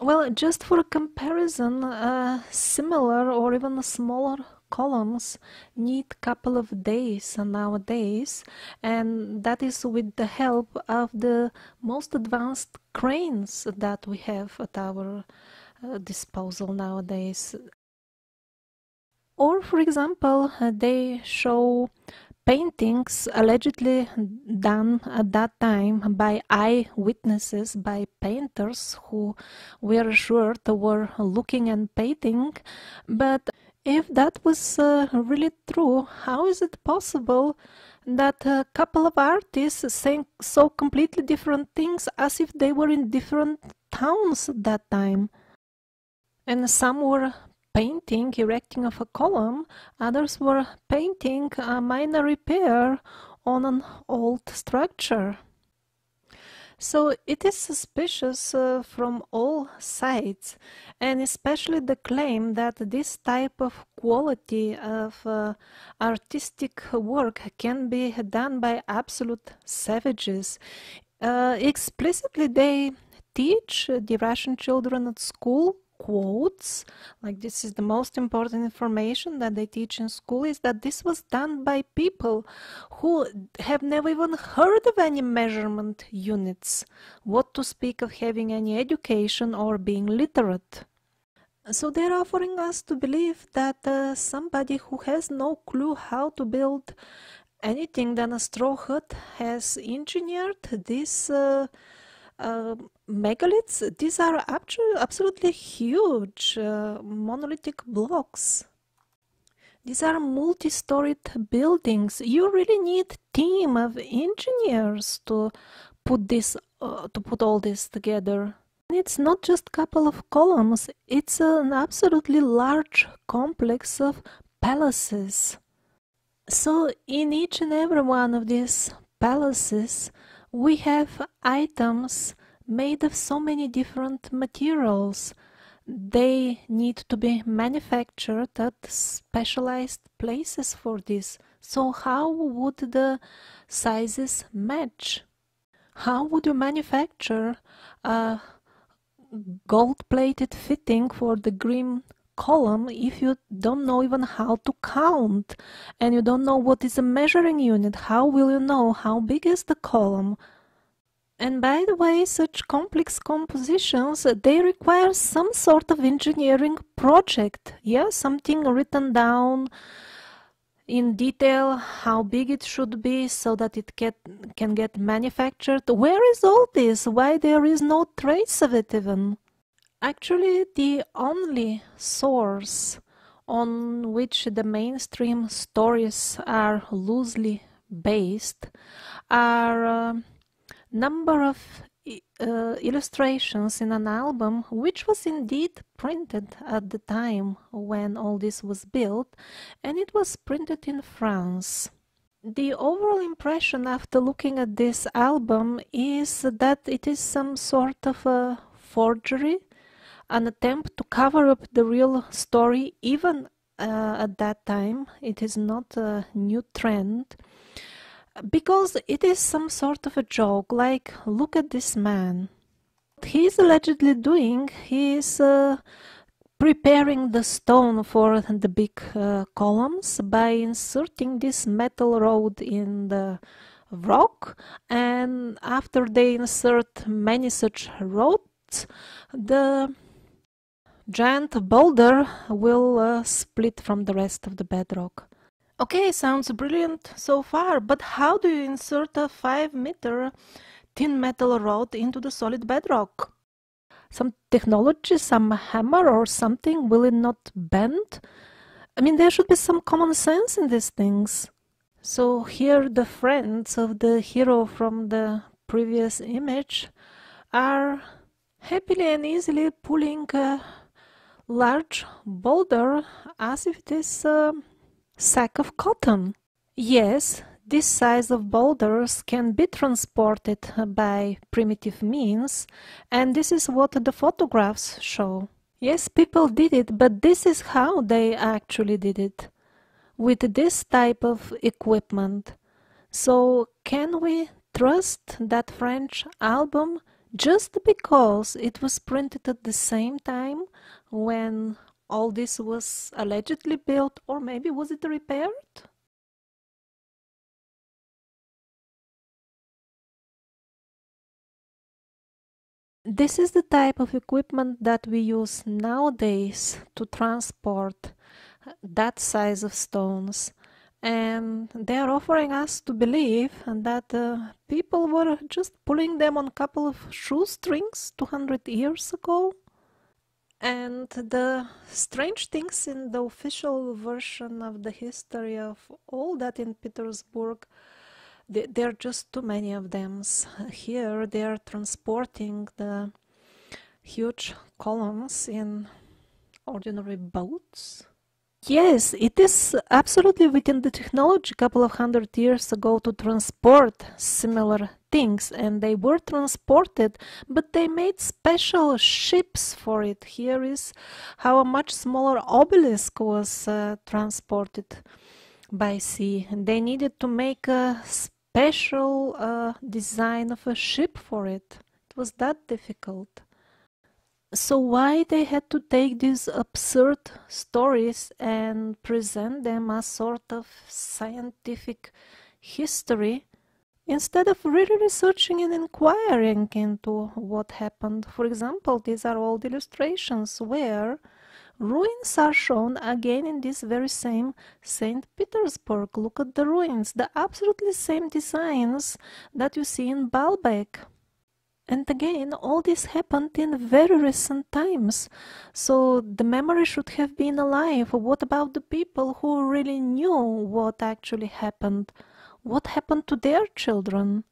Well, just for comparison, uh, similar or even smaller columns need a couple of days nowadays and that is with the help of the most advanced cranes that we have at our uh, disposal nowadays or, for example, they show paintings allegedly done at that time by eyewitnesses, by painters who were assured were looking and painting. But if that was uh, really true, how is it possible that a couple of artists saying so completely different things as if they were in different towns at that time? And some were painting, erecting of a column, others were painting a minor repair on an old structure. So it is suspicious uh, from all sides, and especially the claim that this type of quality of uh, artistic work can be done by absolute savages. Uh, explicitly, they teach the Russian children at school quotes like this is the most important information that they teach in school is that this was done by people who have never even heard of any measurement units what to speak of having any education or being literate. So they're offering us to believe that uh, somebody who has no clue how to build anything than a straw hut has engineered this uh, uh, megaliths, these are absolutely huge uh, monolithic blocks. These are multi-storied buildings. You really need team of engineers to put this uh, to put all this together. It's not just a couple of columns, it's an absolutely large complex of palaces. So, in each and every one of these palaces, we have items made of so many different materials. They need to be manufactured at specialized places for this. So, how would the sizes match? How would you manufacture a gold plated fitting for the green column if you don't know even how to count and you don't know what is a measuring unit how will you know how big is the column and by the way such complex compositions they require some sort of engineering project yeah something written down in detail how big it should be so that it get, can get manufactured. Where is all this? Why there is no trace of it even? Actually, the only source on which the mainstream stories are loosely based are a number of uh, illustrations in an album which was indeed printed at the time when all this was built and it was printed in France. The overall impression after looking at this album is that it is some sort of a forgery, an attempt to cover up the real story even uh, at that time. It is not a new trend. Because it is some sort of a joke like look at this man. He's allegedly doing he is uh, preparing the stone for the big uh, columns by inserting this metal rod in the rock. And after they insert many such rods the giant boulder will uh, split from the rest of the bedrock Okay, sounds brilliant so far, but how do you insert a 5 meter thin metal rod into the solid bedrock? Some technology, some hammer or something, will it not bend? I mean, there should be some common sense in these things. So here the friends of the hero from the previous image are happily and easily pulling a large boulder as if it is a uh, sack of cotton. Yes, this size of boulders can be transported by primitive means, and this is what the photographs show. Yes, people did it, but this is how they actually did it with this type of equipment. So, can we trust that French album just because it was printed at the same time when all this was allegedly built or maybe was it repaired? This is the type of equipment that we use nowadays to transport that size of stones and they are offering us to believe that uh, people were just pulling them on a couple of shoestrings 200 years ago and the strange things in the official version of the history of all that in Petersburg, there are just too many of them. Here they are transporting the huge columns in ordinary boats Yes, it is absolutely within the technology a couple of hundred years ago to transport similar things and they were transported but they made special ships for it. Here is how a much smaller obelisk was uh, transported by sea. They needed to make a special uh, design of a ship for it. It was that difficult so why they had to take these absurd stories and present them as sort of scientific history instead of really researching and inquiring into what happened? For example these are old illustrations where ruins are shown again in this very same st petersburg. Look at the ruins the absolutely same designs that you see in baalbek and again, all this happened in very recent times, so the memory should have been alive. What about the people who really knew what actually happened? What happened to their children?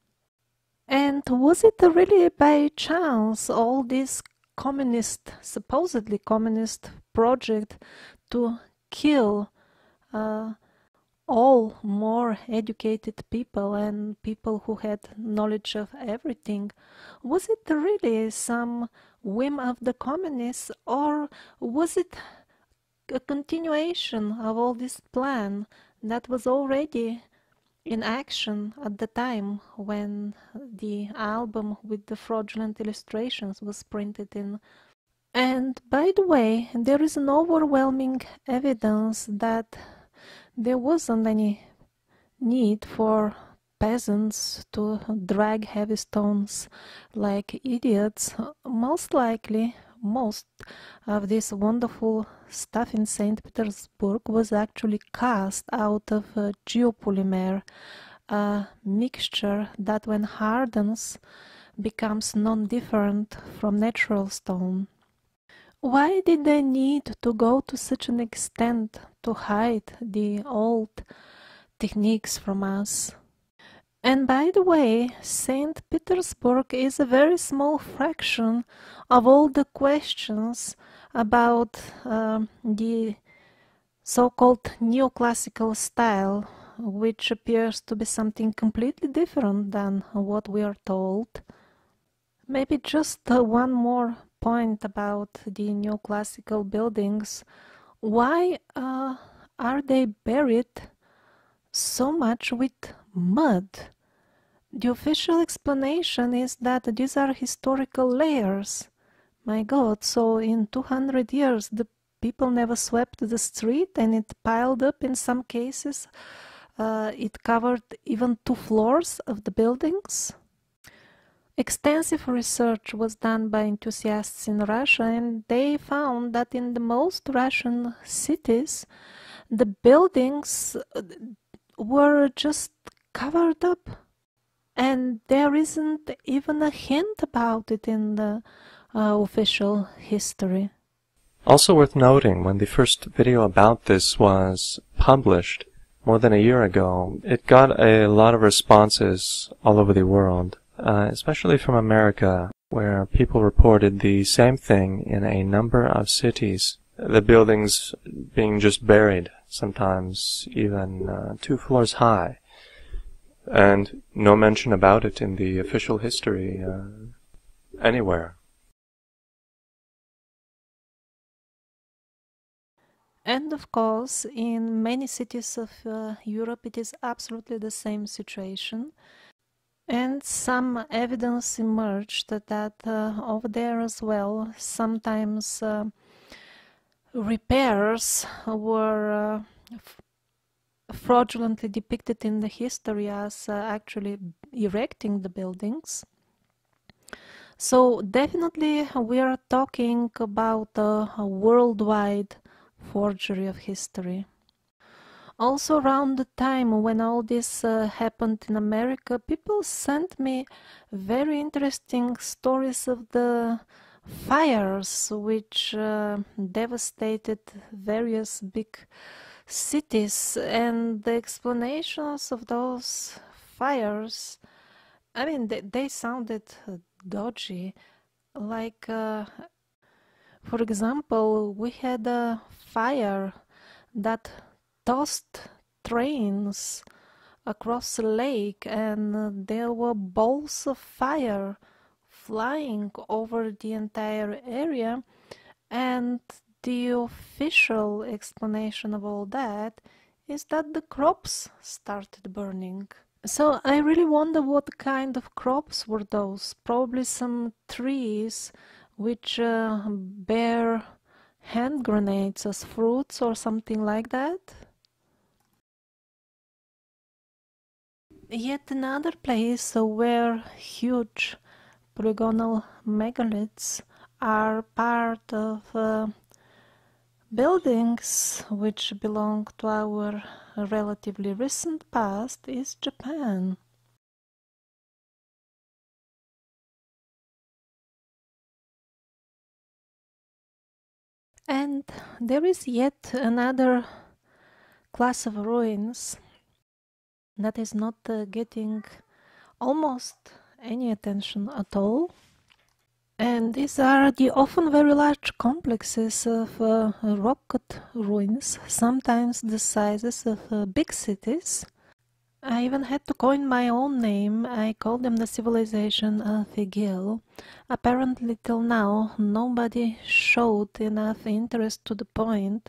And was it really by chance all this communist, supposedly communist project to kill uh, all more educated people and people who had knowledge of everything. Was it really some whim of the communists or was it a continuation of all this plan that was already in action at the time when the album with the fraudulent illustrations was printed in and by the way, there is an overwhelming evidence that there wasn't any need for peasants to drag heavy stones like idiots. Most likely, most of this wonderful stuff in St. Petersburg was actually cast out of uh, geopolymer, a mixture that when hardens becomes non-different from natural stone. Why did they need to go to such an extent to hide the old techniques from us? And by the way, St. Petersburg is a very small fraction of all the questions about uh, the so-called neoclassical style, which appears to be something completely different than what we are told. Maybe just uh, one more point about the neoclassical buildings. Why uh, are they buried so much with mud? The official explanation is that these are historical layers. My god, so in 200 years the people never swept the street and it piled up in some cases. Uh, it covered even two floors of the buildings. Extensive research was done by enthusiasts in Russia, and they found that in the most Russian cities, the buildings uh, were just covered up, and there isn't even a hint about it in the uh, official history. Also worth noting, when the first video about this was published more than a year ago, it got a lot of responses all over the world uh, especially from America, where people reported the same thing in a number of cities. The buildings being just buried, sometimes even uh, two floors high, and no mention about it in the official history uh, anywhere. And of course, in many cities of uh, Europe, it is absolutely the same situation. And some evidence emerged that uh, over there as well, sometimes uh, repairs were uh, fraudulently depicted in the history as uh, actually erecting the buildings. So definitely we are talking about a worldwide forgery of history. Also, around the time when all this uh, happened in America, people sent me very interesting stories of the fires which uh, devastated various big cities and the explanations of those fires. I mean, they, they sounded dodgy. Like, uh, for example, we had a fire that tossed trains across the lake and there were balls of fire flying over the entire area and the official explanation of all that is that the crops started burning. So I really wonder what kind of crops were those. Probably some trees which uh, bear hand grenades as fruits or something like that. Yet another place where huge polygonal megaliths are part of uh, buildings which belong to our relatively recent past is Japan. And there is yet another class of ruins that is not uh, getting almost any attention at all. And these are the often very large complexes of uh, rock cut ruins, sometimes the sizes of uh, big cities. I even had to coin my own name. I called them the civilization of Egil. Apparently, till now, nobody showed enough interest to the point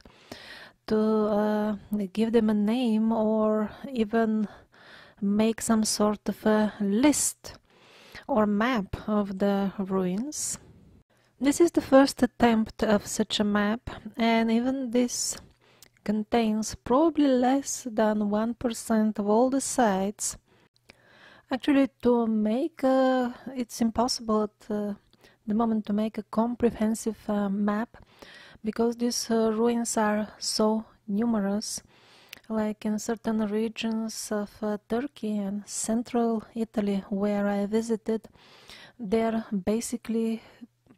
to uh, give them a name or even make some sort of a list or map of the ruins. This is the first attempt of such a map, and even this contains probably less than 1% of all the sites. Actually, to make a, it's impossible at uh, the moment to make a comprehensive uh, map because these uh, ruins are so numerous like in certain regions of uh, Turkey and central Italy where I visited, they're basically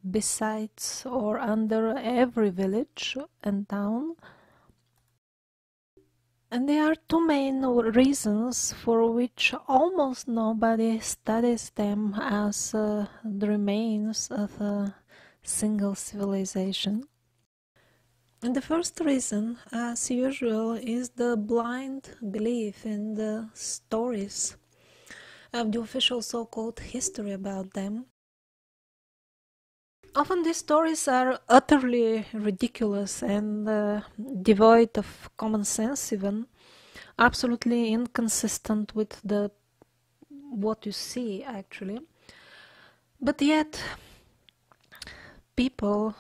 besides or under every village and town. And there are two main reasons for which almost nobody studies them as uh, the remains of a single civilization. And the first reason, as usual, is the blind belief in the stories of the official so called history about them. Often these stories are utterly ridiculous and uh, devoid of common sense, even absolutely inconsistent with the what you see actually. But yet, people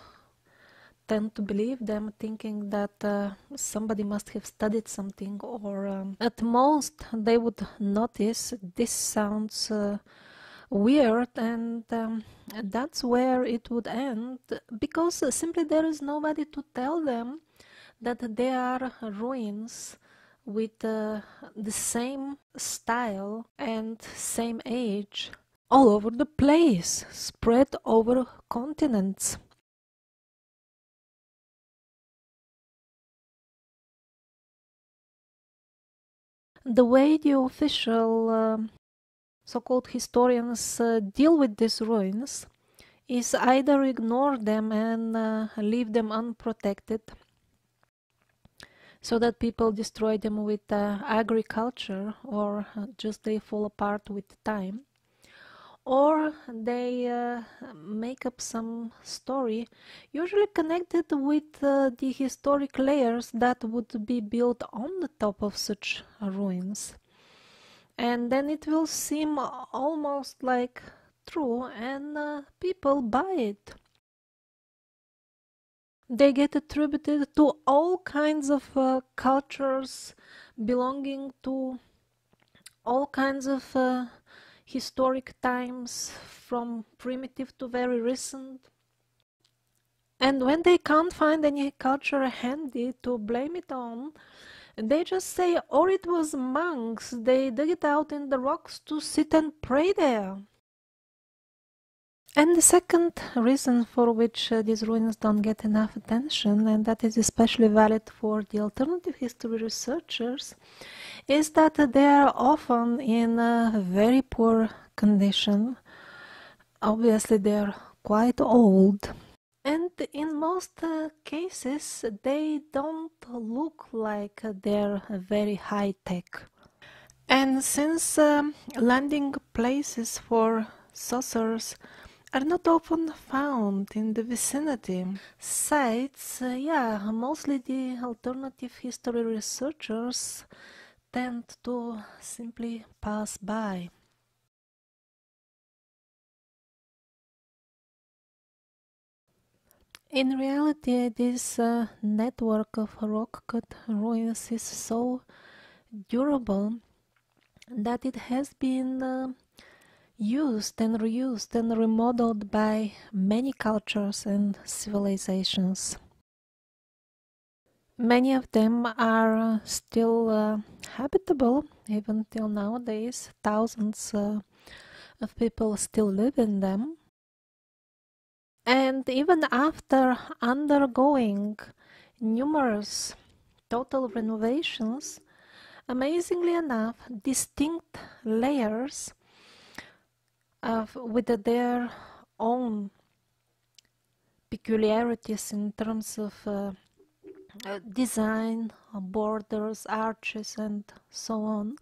tend to believe them, thinking that uh, somebody must have studied something, or um, at most they would notice this sounds uh, weird, and um, that's where it would end, because simply there is nobody to tell them that they are ruins with uh, the same style and same age all over the place, spread over continents. The way the official uh, so-called historians uh, deal with these ruins is either ignore them and uh, leave them unprotected so that people destroy them with uh, agriculture or just they fall apart with time or they uh, make up some story, usually connected with uh, the historic layers that would be built on the top of such ruins. And then it will seem almost like true, and uh, people buy it. They get attributed to all kinds of uh, cultures belonging to all kinds of uh, historic times from primitive to very recent. And when they can't find any culture handy to blame it on, they just say, or oh, it was monks, they dug it out in the rocks to sit and pray there. And the second reason for which uh, these ruins don't get enough attention, and that is especially valid for the alternative history researchers, is that they are often in a very poor condition. Obviously, they are quite old. And in most uh, cases, they don't look like they're very high tech. And since um, landing places for saucers are not often found in the vicinity. Sites, uh, yeah, mostly the alternative history researchers tend to simply pass by. In reality, this uh, network of rock cut ruins is so durable that it has been uh, used and reused and remodeled by many cultures and civilizations. Many of them are still uh, habitable even till nowadays. Thousands uh, of people still live in them. And even after undergoing numerous total renovations, amazingly enough, distinct layers uh, with their own peculiarities in terms of uh, uh, design, borders, arches, and so on.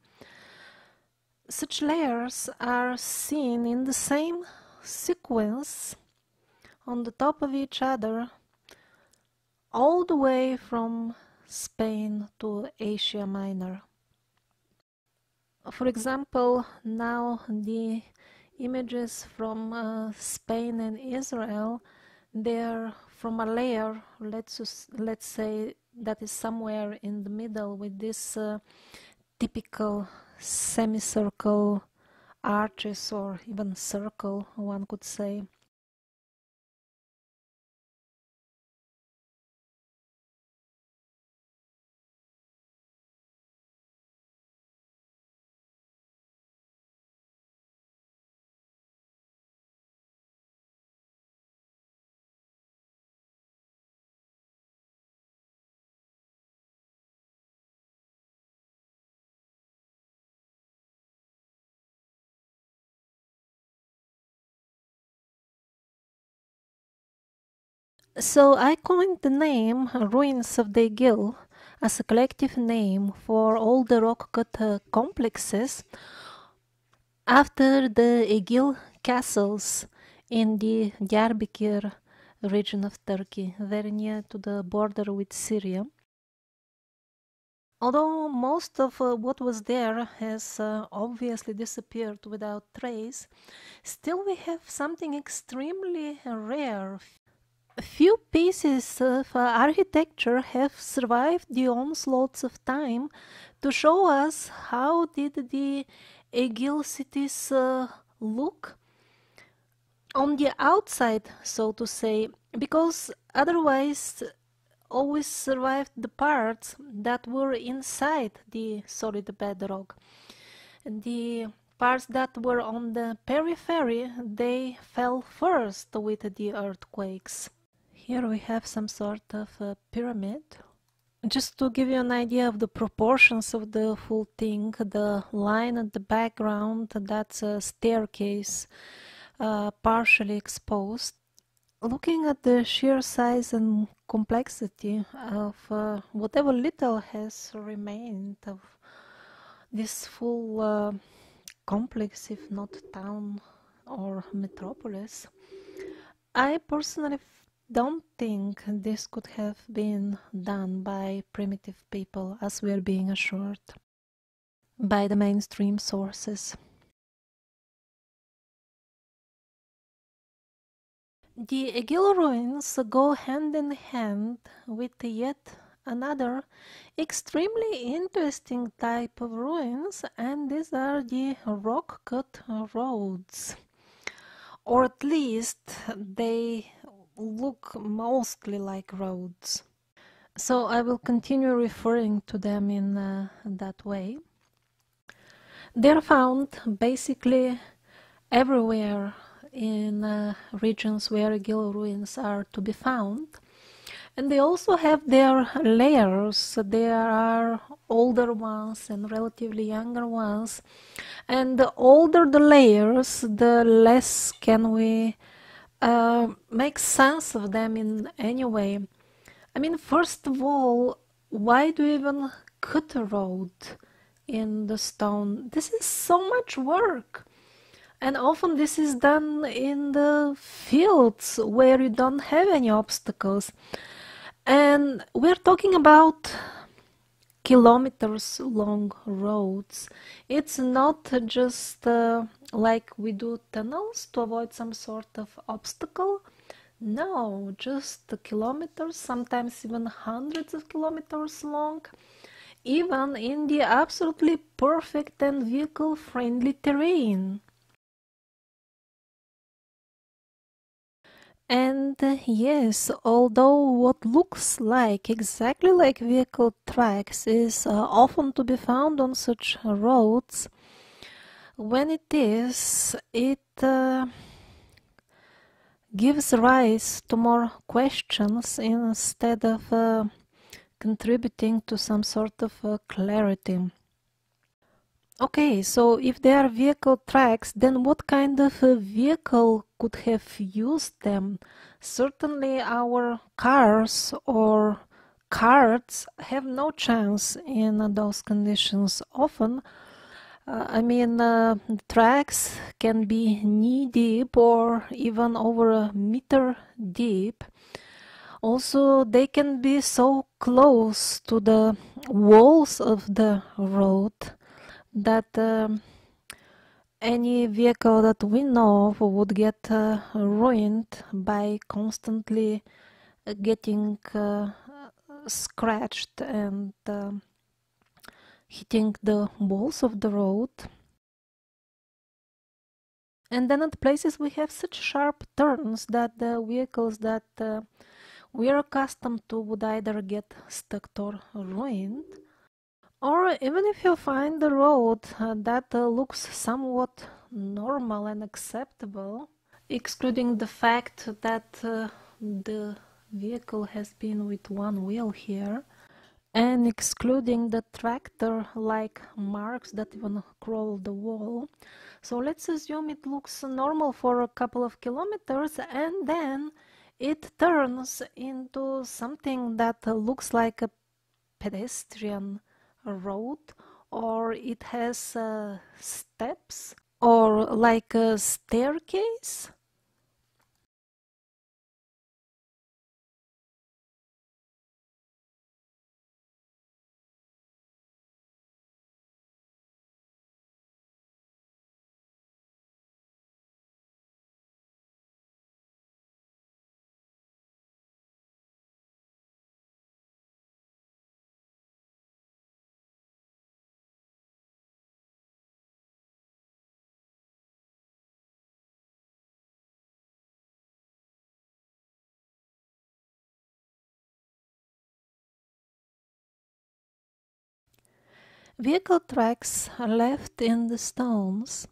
Such layers are seen in the same sequence on the top of each other all the way from Spain to Asia Minor. For example, now the images from uh, Spain and Israel they're from a layer let's let's say that is somewhere in the middle with this uh, typical semicircle arches or even circle one could say So I coined the name Ruins of the Egil as a collective name for all the rock cut uh, complexes after the Egil castles in the Diyarbakir region of Turkey, very near to the border with Syria. Although most of uh, what was there has uh, obviously disappeared without trace, still we have something extremely rare few pieces of uh, architecture have survived the onslaughts of time to show us how did the Egil cities uh, look on the outside, so to say, because otherwise always survived the parts that were inside the solid bedrock. The parts that were on the periphery, they fell first with the earthquakes. Here we have some sort of a pyramid. Just to give you an idea of the proportions of the full thing, the line at the background, that's a staircase uh, partially exposed. Looking at the sheer size and complexity of uh, whatever little has remained of this full uh, complex, if not town or metropolis, I personally don't think this could have been done by primitive people as we are being assured by the mainstream sources. The Egil ruins go hand in hand with yet another extremely interesting type of ruins, and these are the rock cut roads. Or at least they look mostly like roads. So I will continue referring to them in uh, that way. They're found basically everywhere in uh, regions where Egil ruins are to be found. And they also have their layers. There are older ones and relatively younger ones. And the older the layers, the less can we uh, make sense of them in any way. I mean, first of all, why do you even cut a road in the stone? This is so much work. And often this is done in the fields where you don't have any obstacles. And we're talking about kilometers long roads. It's not just uh, like we do tunnels to avoid some sort of obstacle. No, just kilometers, sometimes even hundreds of kilometers long, even in the absolutely perfect and vehicle friendly terrain. And uh, yes, although what looks like exactly like vehicle tracks is uh, often to be found on such roads, when it is, it uh, gives rise to more questions instead of uh, contributing to some sort of uh, clarity. Okay, so if they are vehicle tracks, then what kind of a vehicle could have used them? Certainly, our cars or carts have no chance in those conditions. Often, uh, I mean, uh, tracks can be knee deep or even over a meter deep. Also, they can be so close to the walls of the road that um, any vehicle that we know of would get uh, ruined by constantly getting uh, scratched and uh, hitting the walls of the road. And then at places we have such sharp turns that the vehicles that uh, we are accustomed to would either get stuck or ruined. Or even if you find the road uh, that uh, looks somewhat normal and acceptable, excluding the fact that uh, the vehicle has been with one wheel here, and excluding the tractor like marks that even crawl the wall. So let's assume it looks normal for a couple of kilometers and then it turns into something that looks like a pedestrian road or it has uh, steps or like a staircase Vehicle tracks left in the stones,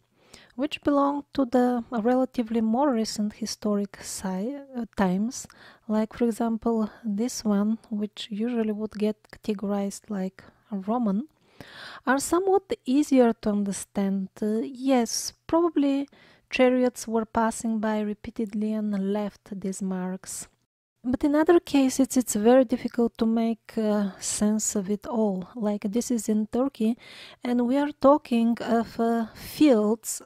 which belong to the relatively more recent historic si- uh, times, like, for example, this one, which usually would get categorized like Roman, are somewhat easier to understand. Uh, yes, probably chariots were passing by repeatedly and left these marks. But in other cases, it's very difficult to make uh, sense of it all. Like this is in Turkey, and we are talking of uh, fields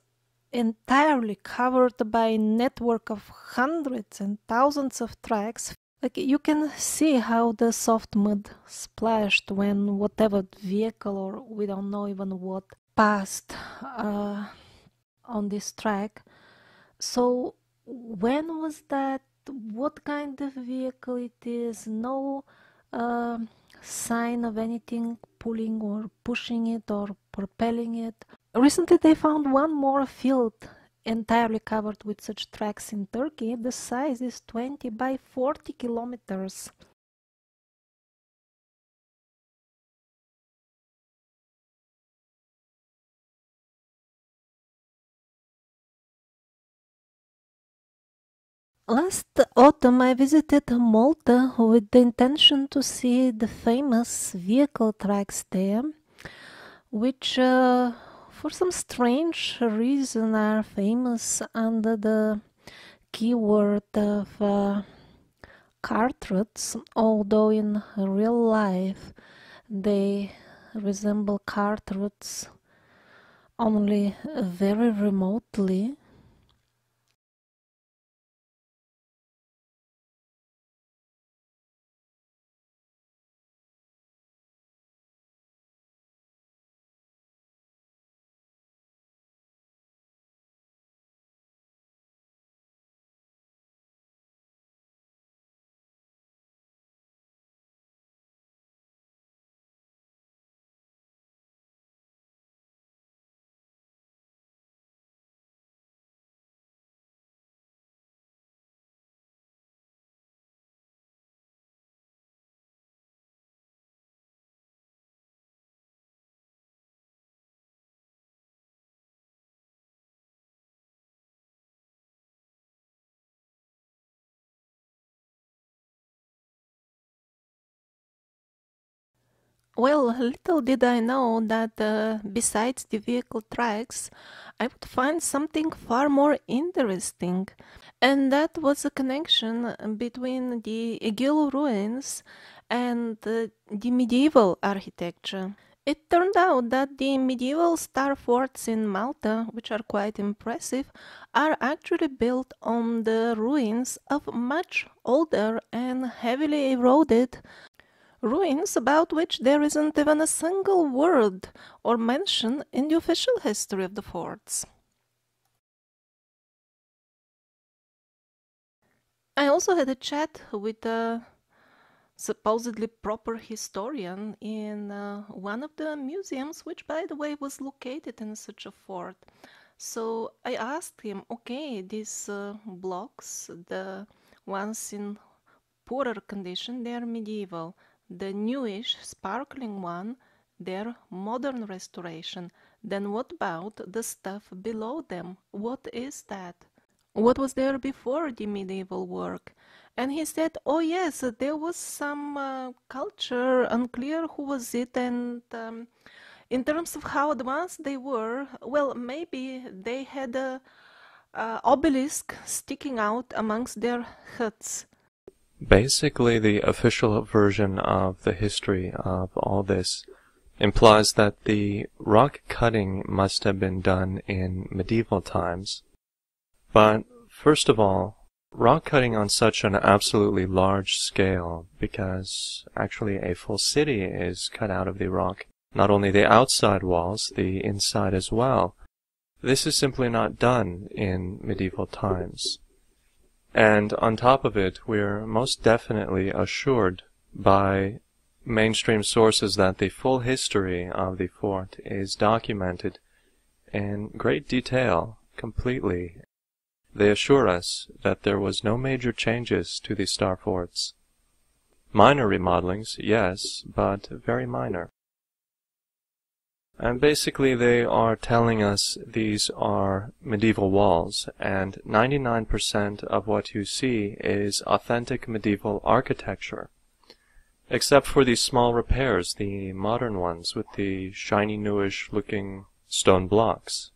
entirely covered by a network of hundreds and thousands of tracks. Like you can see how the soft mud splashed when whatever vehicle or we don't know even what passed uh, on this track. So when was that what kind of vehicle it is, no uh, sign of anything pulling or pushing it or propelling it. Recently, they found one more field entirely covered with such tracks in Turkey. The size is 20 by 40 kilometers. Last autumn, I visited Malta with the intention to see the famous vehicle tracks there, which, uh, for some strange reason, are famous under the keyword of uh, cart ruts, although in real life they resemble cart ruts only very remotely. Well, little did I know that uh, besides the vehicle tracks, I would find something far more interesting. And that was a connection between the Egil ruins and uh, the medieval architecture. It turned out that the medieval star forts in Malta, which are quite impressive, are actually built on the ruins of much older and heavily eroded ruins about which there isn't even a single word or mention in the official history of the forts. I also had a chat with a supposedly proper historian in uh, one of the museums, which, by the way, was located in such a fort. So I asked him, okay, these uh, blocks, the ones in poorer condition, they are medieval the newish, sparkling one, their modern restoration. Then what about the stuff below them? What is that? What was there before the medieval work? And he said, oh yes, there was some uh, culture, unclear who was it, and um, in terms of how advanced they were, well, maybe they had a, a obelisk sticking out amongst their huts. Basically, the official version of the history of all this implies that the rock cutting must have been done in medieval times. But, first of all, rock cutting on such an absolutely large scale, because actually a full city is cut out of the rock, not only the outside walls, the inside as well. This is simply not done in medieval times. And on top of it, we're most definitely assured by mainstream sources that the full history of the fort is documented in great detail, completely. They assure us that there was no major changes to the star forts. Minor remodelings, yes, but very minor. And basically they are telling us these are medieval walls, and 99% of what you see is authentic medieval architecture. Except for these small repairs, the modern ones with the shiny newish looking stone blocks.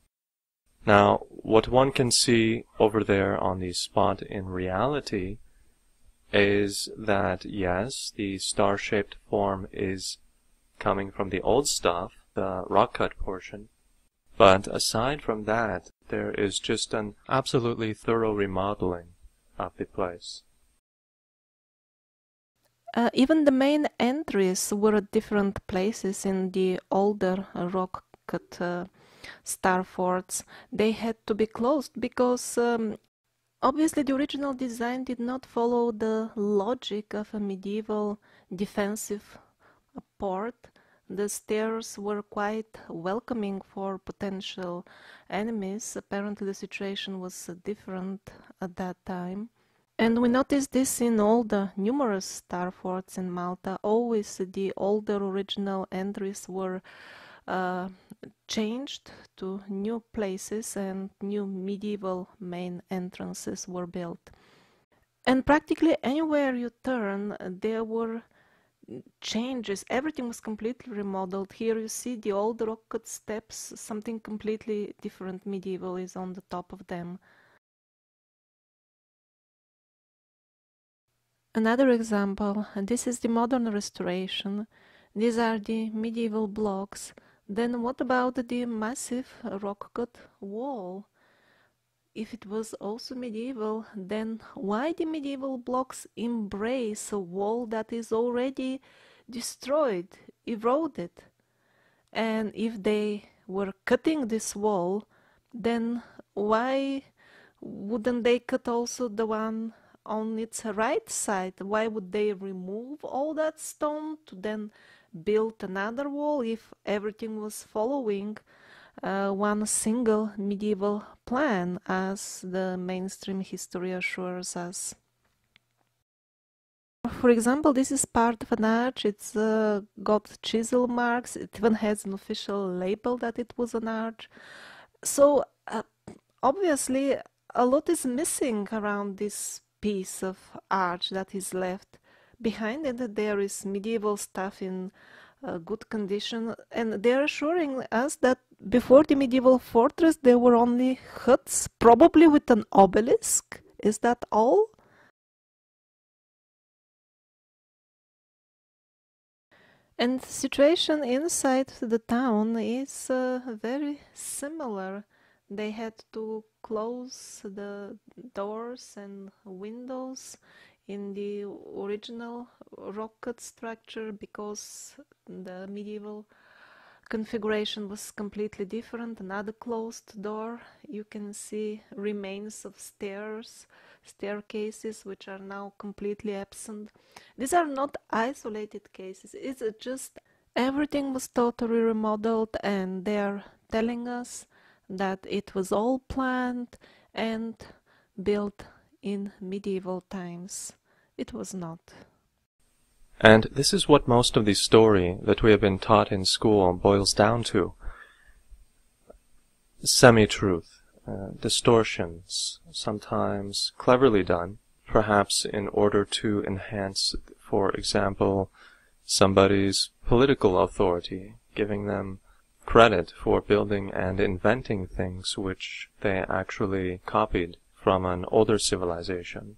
Now, what one can see over there on the spot in reality is that yes, the star-shaped form is coming from the old stuff, the rock cut portion. But aside from that, there is just an absolutely thorough remodeling of the place. Uh, even the main entries were at different places in the older rock cut uh, star forts. They had to be closed because um, obviously the original design did not follow the logic of a medieval defensive port the stairs were quite welcoming for potential enemies. Apparently, the situation was different at that time. And we noticed this in all the numerous star forts in Malta. Always the older original entries were uh, changed to new places and new medieval main entrances were built. And practically anywhere you turn, there were changes. Everything was completely remodeled. Here you see the old rock cut steps, something completely different medieval is on the top of them. Another example, this is the modern restoration. These are the medieval blocks. Then what about the massive rock cut wall? If it was also medieval, then why the medieval blocks embrace a wall that is already destroyed, eroded? And if they were cutting this wall, then why wouldn't they cut also the one on its right side? Why would they remove all that stone to then build another wall if everything was following uh, one single medieval plan, as the mainstream history assures us. For example, this is part of an arch. It's uh, got chisel marks. It even has an official label that it was an arch. So uh, obviously, a lot is missing around this piece of arch that is left. Behind it, there is medieval stuff in uh, good condition, and they're assuring us that before the medieval fortress there were only huts, probably with an obelisk. Is that all? And the situation inside the town is uh, very similar. They had to close the doors and windows in the original rocket structure because the medieval configuration was completely different. Another closed door. You can see remains of stairs, staircases, which are now completely absent. These are not isolated cases. It's just everything was totally remodeled, and they're telling us that it was all planned and built in medieval times. It was not. And this is what most of the story that we have been taught in school boils down to. Semi-truth, uh, distortions, sometimes cleverly done, perhaps in order to enhance, for example, somebody's political authority, giving them credit for building and inventing things which they actually copied from an older civilization,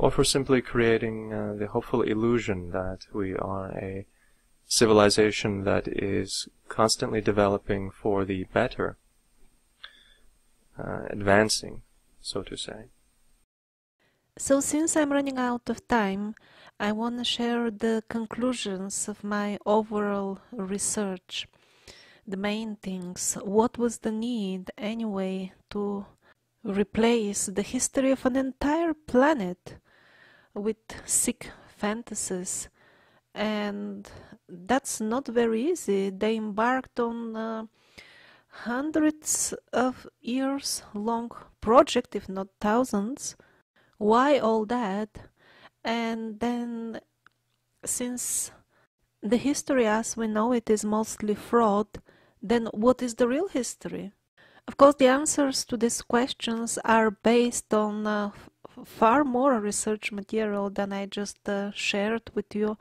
or for simply creating uh, the hopeful illusion that we are a civilization that is constantly developing for the better, uh, advancing, so to say. So, since I'm running out of time, I want to share the conclusions of my overall research the main things. What was the need anyway to replace the history of an entire planet with sick fantasies? And that's not very easy. They embarked on uh, hundreds of years long project, if not thousands. Why all that? And then, since the history as we know it is mostly fraud, then what is the real history? Of course, the answers to these questions are based on uh, far more research material than I just uh, shared with you.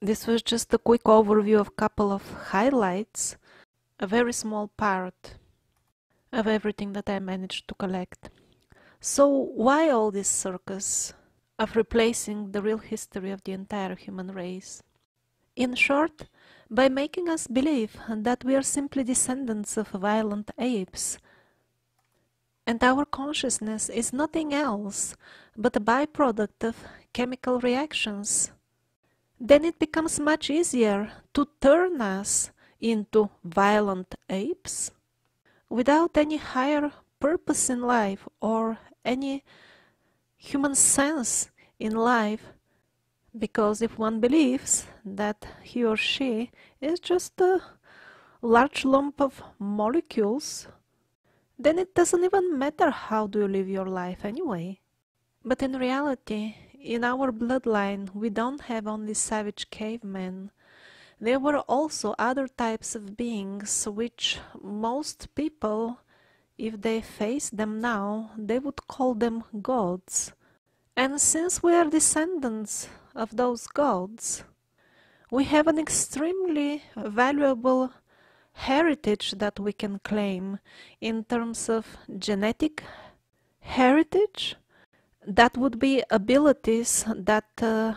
This was just a quick overview of a couple of highlights, a very small part of everything that I managed to collect. So, why all this circus of replacing the real history of the entire human race? In short, by making us believe that we are simply descendants of violent apes, and our consciousness is nothing else but a byproduct of chemical reactions, then it becomes much easier to turn us into violent apes without any higher purpose in life or any human sense in life because if one believes that he or she is just a large lump of molecules, then it doesn't even matter how do you live your life anyway. But in reality, in our bloodline, we don't have only savage cavemen. There were also other types of beings which most people, if they face them now, they would call them gods. And since we are descendants of those gods, we have an extremely valuable heritage that we can claim in terms of genetic heritage. That would be abilities that uh,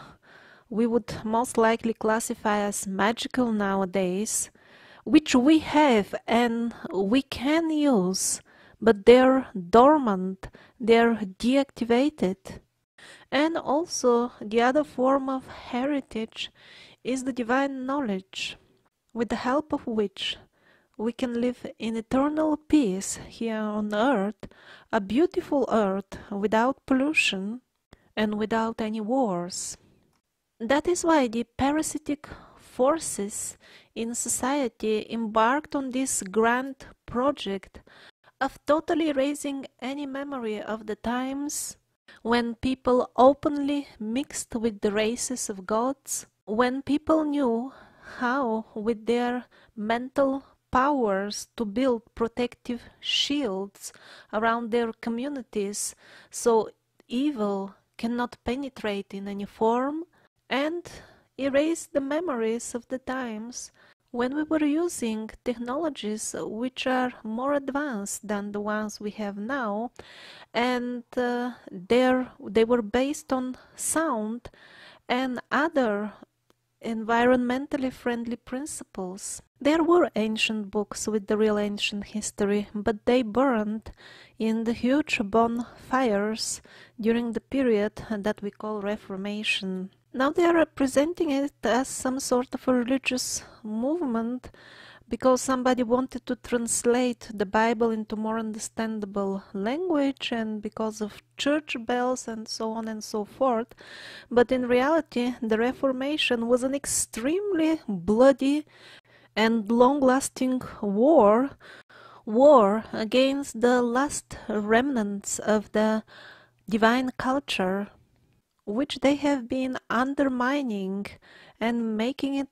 we would most likely classify as magical nowadays, which we have and we can use, but they're dormant, they're deactivated. And also, the other form of heritage is the divine knowledge, with the help of which we can live in eternal peace here on earth, a beautiful earth without pollution and without any wars. That is why the parasitic forces in society embarked on this grand project of totally erasing any memory of the times when people openly mixed with the races of gods, when people knew how, with their mental powers, to build protective shields around their communities so evil cannot penetrate in any form, and erase the memories of the times. When we were using technologies which are more advanced than the ones we have now and uh, they were based on sound and other environmentally friendly principles. There were ancient books with the real ancient history, but they burned in the huge bonfires during the period that we call Reformation. Now they are presenting it as some sort of a religious movement because somebody wanted to translate the Bible into more understandable language and because of church bells and so on and so forth. But in reality, the Reformation was an extremely bloody and long lasting war war against the last remnants of the divine culture which they have been undermining and making it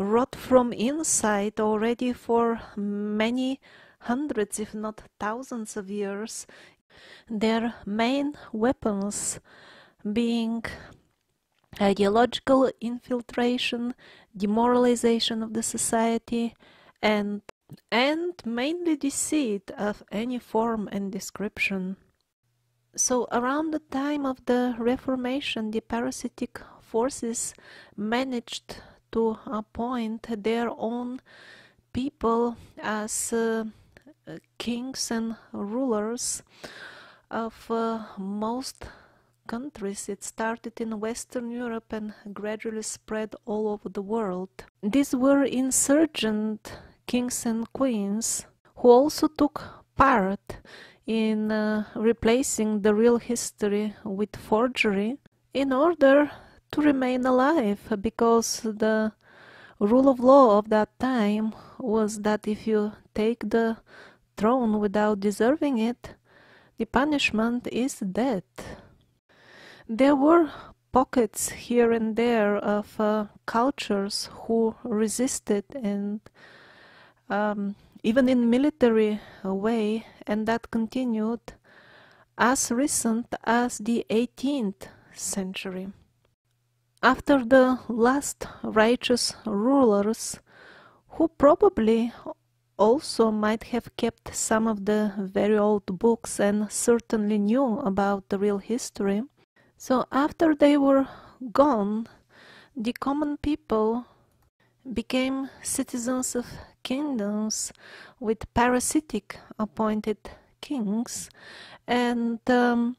rot from inside already for many hundreds, if not thousands of years. Their main weapons being ideological infiltration, demoralization of the society, and and mainly deceit of any form and description. So around the time of the Reformation, the parasitic forces managed to appoint their own people as uh, kings and rulers of uh, most countries. It started in Western Europe and gradually spread all over the world. These were insurgent kings and queens who also took part in uh, replacing the real history with forgery in order to remain alive because the rule of law of that time was that if you take the throne without deserving it, the punishment is death. There were pockets here and there of uh, cultures who resisted and um, even in military way and that continued as recent as the 18th century. After the last righteous rulers, who probably also might have kept some of the very old books and certainly knew about the real history, so after they were gone, the common people became citizens of kingdoms with parasitic appointed kings. And um,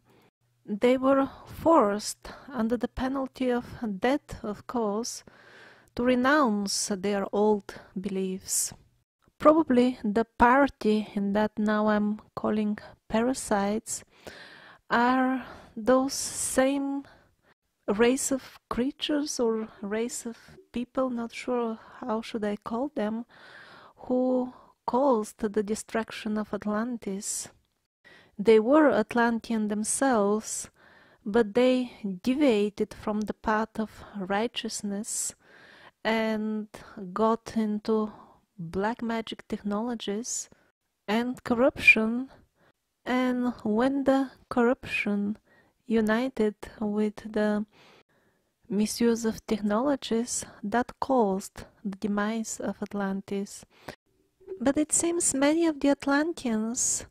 they were forced, under the penalty of death, of course, to renounce their old beliefs. Probably the party in that now I'm calling parasites are those same race of creatures or race of people, not sure how should I call them, who caused the destruction of Atlantis. They were Atlantean themselves, but they deviated from the path of righteousness and got into black magic technologies and corruption. And when the corruption united with the misuse of technologies, that caused the demise of Atlantis. But it seems many of the Atlanteans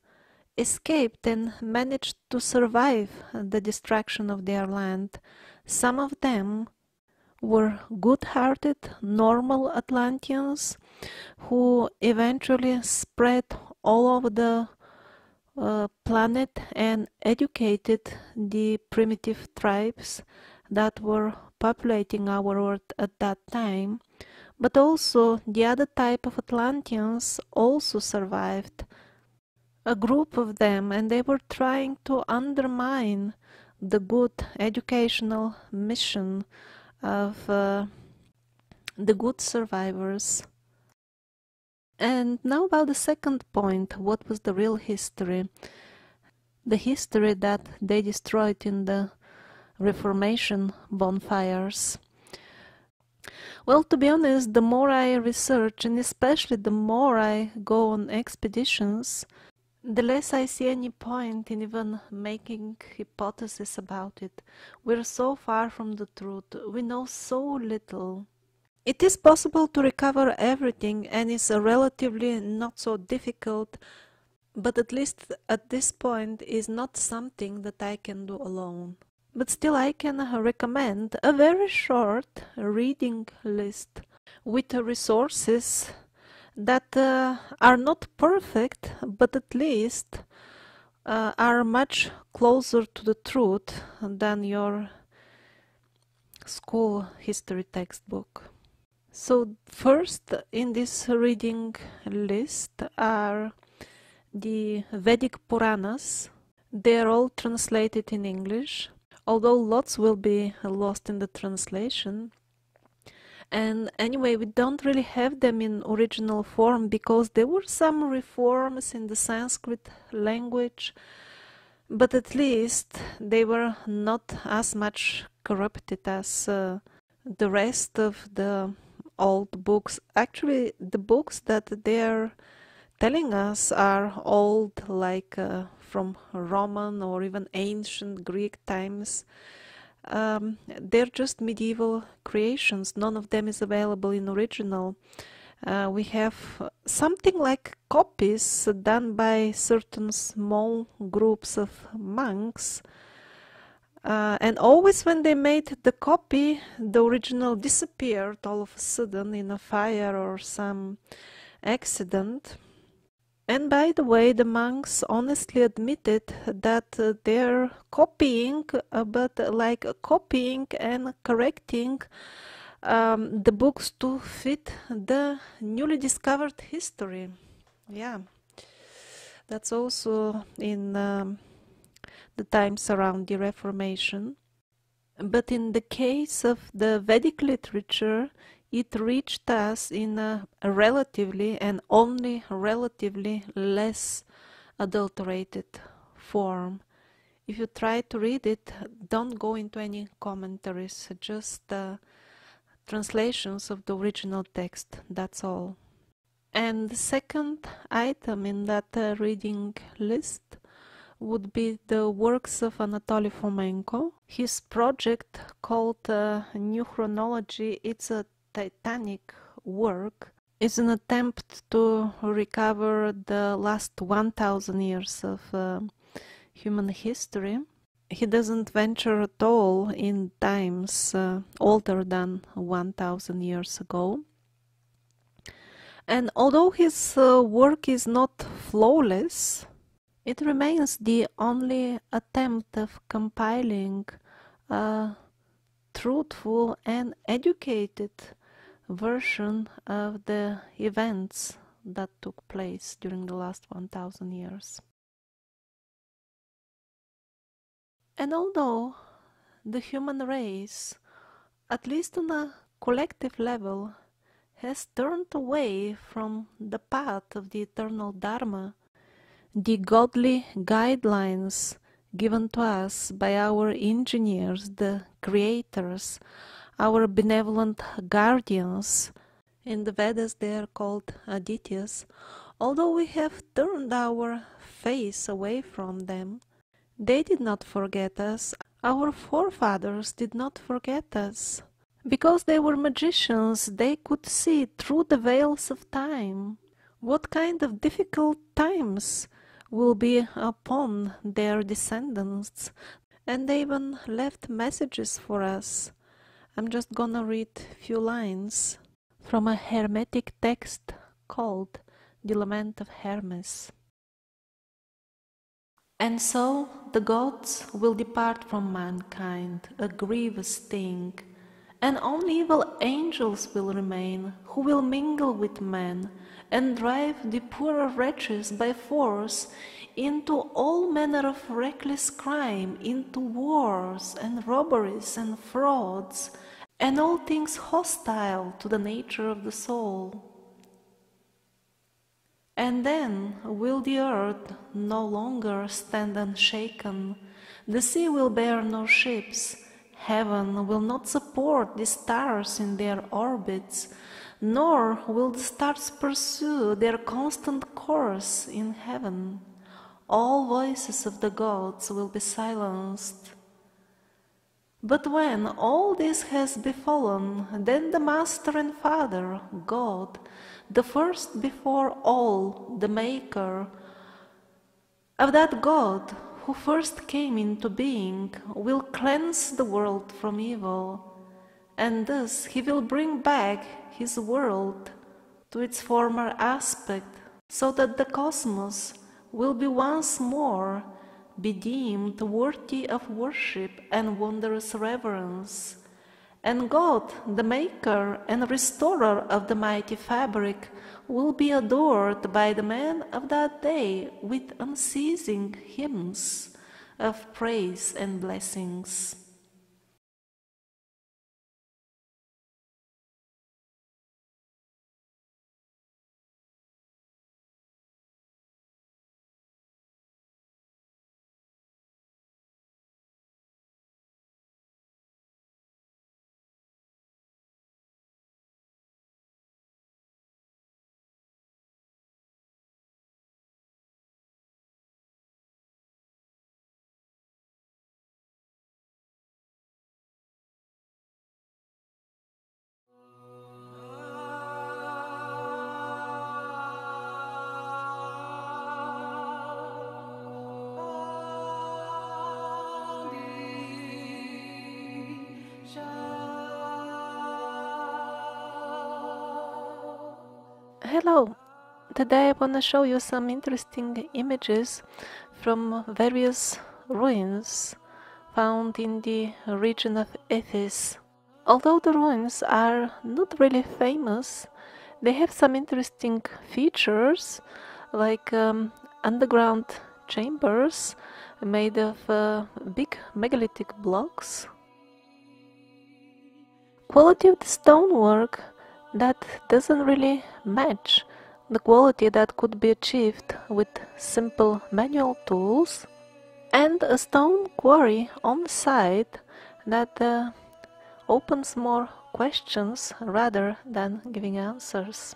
escaped and managed to survive the destruction of their land. Some of them were good-hearted, normal Atlanteans who eventually spread all over the uh, planet and educated the primitive tribes that were populating our earth at that time. But also the other type of Atlanteans also survived a group of them and they were trying to undermine the good educational mission of uh, the good survivors. And now about the second point, what was the real history? The history that they destroyed in the Reformation bonfires. Well, to be honest, the more I research and especially the more I go on expeditions, the less I see any point in even making hypotheses about it. We're so far from the truth. We know so little. It is possible to recover everything and is relatively not so difficult, but at least at this point is not something that I can do alone. But still I can recommend a very short reading list with resources that uh, are not perfect, but at least uh, are much closer to the truth than your school history textbook. So, first in this reading list are the Vedic Puranas. They are all translated in English, although lots will be lost in the translation and anyway we don't really have them in original form because there were some reforms in the sanskrit language but at least they were not as much corrupted as uh, the rest of the old books. Actually the books that they're telling us are old like uh, from roman or even ancient greek times um, they're just medieval creations. None of them is available in original. Uh, we have something like copies done by certain small groups of monks. Uh, and always when they made the copy, the original disappeared all of a sudden in a fire or some accident. And by the way, the monks honestly admitted that uh, they're copying, uh, but like copying and correcting um, the books to fit the newly discovered history. Yeah, that's also in um, the times around the Reformation. But in the case of the Vedic literature, it reached us in a relatively and only relatively less adulterated form. If you try to read it, don't go into any commentaries, just uh, translations of the original text, that's all. And the second item in that uh, reading list would be the works of Anatoly Fomenko. His project called uh, New Chronology, it's a titanic work is an attempt to recover the last 1000 years of uh, human history. He doesn't venture at all in times uh, older than 1000 years ago. And although his uh, work is not flawless, it remains the only attempt of compiling a truthful and educated version of the events that took place during the last 1000 years. And although the human race, at least on a collective level, has turned away from the path of the eternal Dharma, the godly guidelines given to us by our engineers, the creators our benevolent guardians. In the Vedas they are called Adityas. Although we have turned our face away from them, they did not forget us. Our forefathers did not forget us. Because they were magicians, they could see through the veils of time what kind of difficult times will be upon their descendants, and they even left messages for us I'm just gonna read few lines from a Hermetic text called The Lament of Hermes. And so the gods will depart from mankind, a grievous thing, and only evil angels will remain, who will mingle with men and drive the poorer wretches by force into all manner of reckless crime, into wars and robberies and frauds, and all things hostile to the nature of the soul. And then will the earth no longer stand unshaken, the sea will bear no ships, heaven will not support the stars in their orbits, nor will the stars pursue their constant course in heaven. all voices of the gods will be silenced. But when all this has befallen, then the Master and Father, God, the first before all, the Maker, of that God who first came into being, will cleanse the world from evil, and thus he will bring back his world to its former aspect, so that the cosmos will be once more be deemed worthy of worship and wondrous reverence. And God, the maker and restorer of the mighty fabric, will be adored by the men of that day with unceasing hymns of praise and blessings. Hello! Today I want to show you some interesting images from various ruins found in the region of Ephesus. Although the ruins are not really famous, they have some interesting features like um, underground chambers made of uh, big megalithic blocks. Quality of the stonework that doesn't really match the quality that could be achieved with simple manual tools and a stone quarry on side that uh, opens more questions rather than giving answers.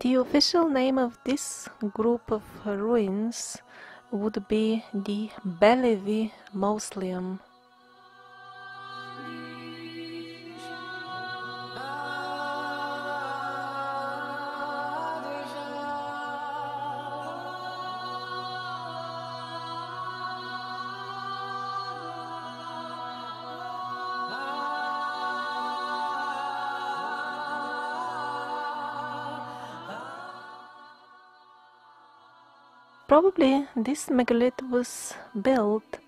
The official name of this group of ruins would be the Belevi Mausoleum. Probably this megalith was built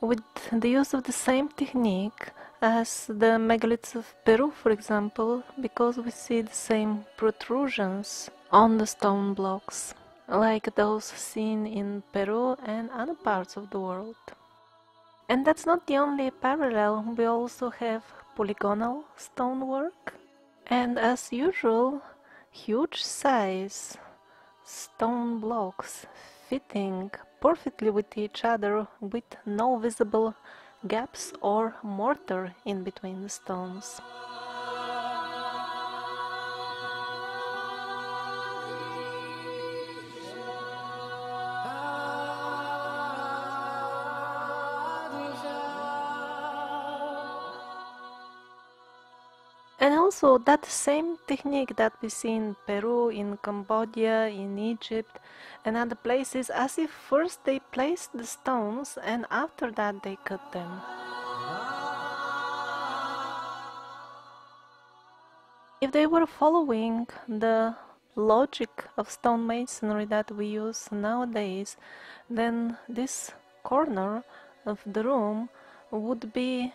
with the use of the same technique as the megaliths of Peru, for example, because we see the same protrusions on the stone blocks, like those seen in Peru and other parts of the world. And that's not the only parallel, we also have polygonal stonework, and as usual, huge size stone blocks fitting perfectly with each other with no visible gaps or mortar in between the stones. Also that same technique that we see in Peru, in Cambodia, in Egypt, and other places, as if first they placed the stones and after that they cut them. If they were following the logic of stonemasonry that we use nowadays, then this corner of the room would be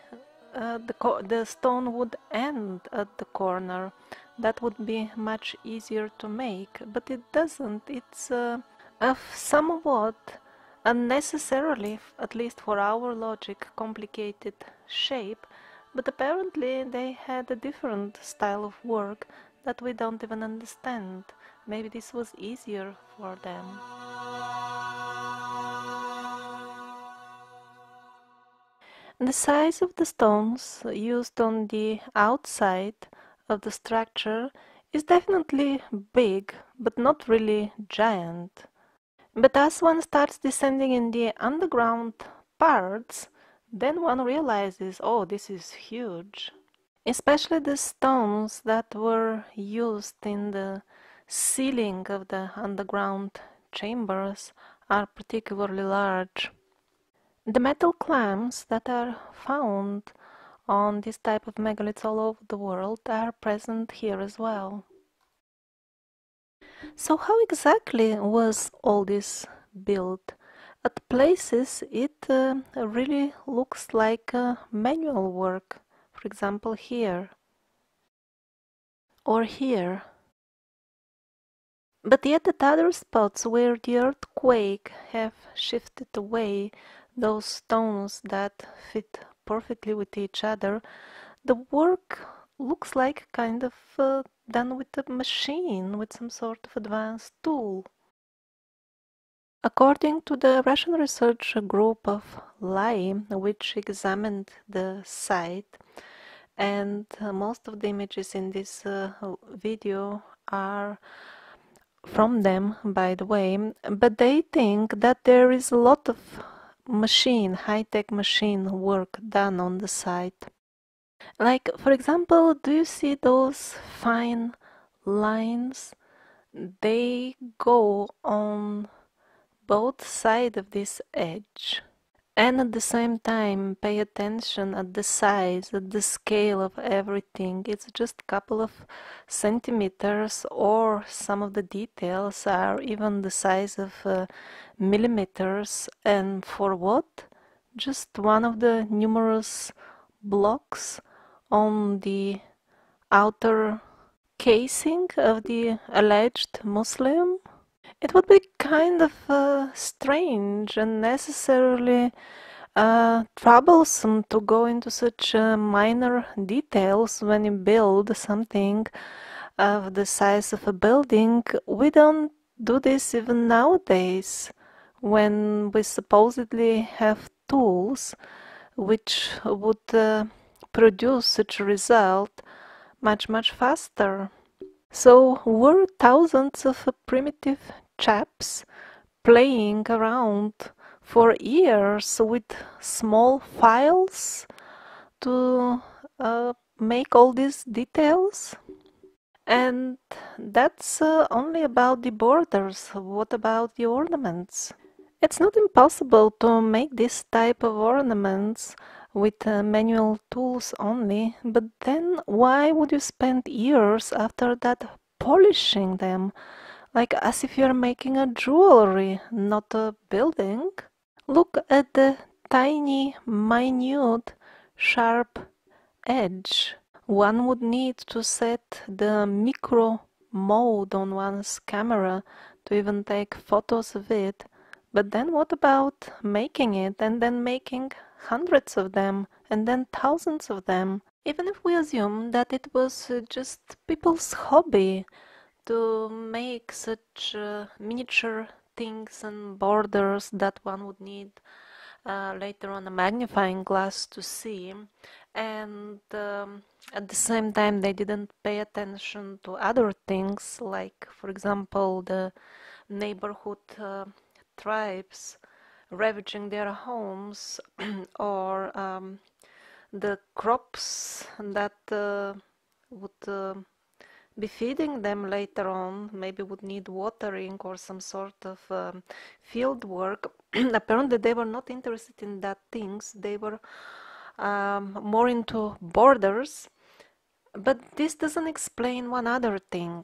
uh, the, the stone would end at the corner. That would be much easier to make, but it doesn't. It's uh, somewhat unnecessarily, at least for our logic, complicated shape, but apparently they had a different style of work that we don't even understand. maybe this was easier for them. The size of the stones used on the outside of the structure is definitely big, but not really giant. But as one starts descending in the underground parts, then one realizes, oh, this is huge. Especially the stones that were used in the ceiling of the underground chambers are particularly large. The metal clamps that are found on this type of megaliths all over the world are present here as well. So how exactly was all this built? At places it uh, really looks like uh, manual work, for example here or here. But yet at other spots where the earthquake have shifted away those stones that fit perfectly with each other, the work looks like kind of uh, done with a machine, with some sort of advanced tool. According to the Russian research group of LAI, which examined the site, and uh, most of the images in this uh, video are from them, by the way, but they think that there is a lot of machine, high-tech machine work done on the site. Like, for example, do you see those fine lines? They go on both sides of this edge and at the same time pay attention at the size at the scale of everything. It's just a couple of centimeters or some of the details are even the size of uh, millimeters. And for what? Just one of the numerous blocks on the outer casing of the alleged mausoleum it would be kind of uh, strange and necessarily uh, troublesome to go into such uh, minor details when you build something of the size of a building. We don't do this even nowadays when we supposedly have tools which would uh, produce such a result much much faster. So were thousands of primitive chaps playing around for years with small files to uh, make all these details. And that's uh, only about the borders. What about the ornaments? It's not impossible to make this type of ornaments with uh, manual tools only, but then why would you spend years after that polishing them? Like as if you're making a jewelry, not a building. Look at the tiny, minute, sharp edge. One would need to set the micro mode on one's camera to even take photos of it. But then what about making it and then making hundreds of them and then thousands of them? Even if we assume that it was just people's hobby, to make such uh, miniature things and borders that one would need uh, later on a magnifying glass to see. And um, at the same time they didn't pay attention to other things like for example the neighborhood uh, tribes ravaging their homes or um, the crops that uh, would uh, be feeding them later on maybe would need watering or some sort of um, field work apparently they were not interested in that things they were um, more into borders but this doesn't explain one other thing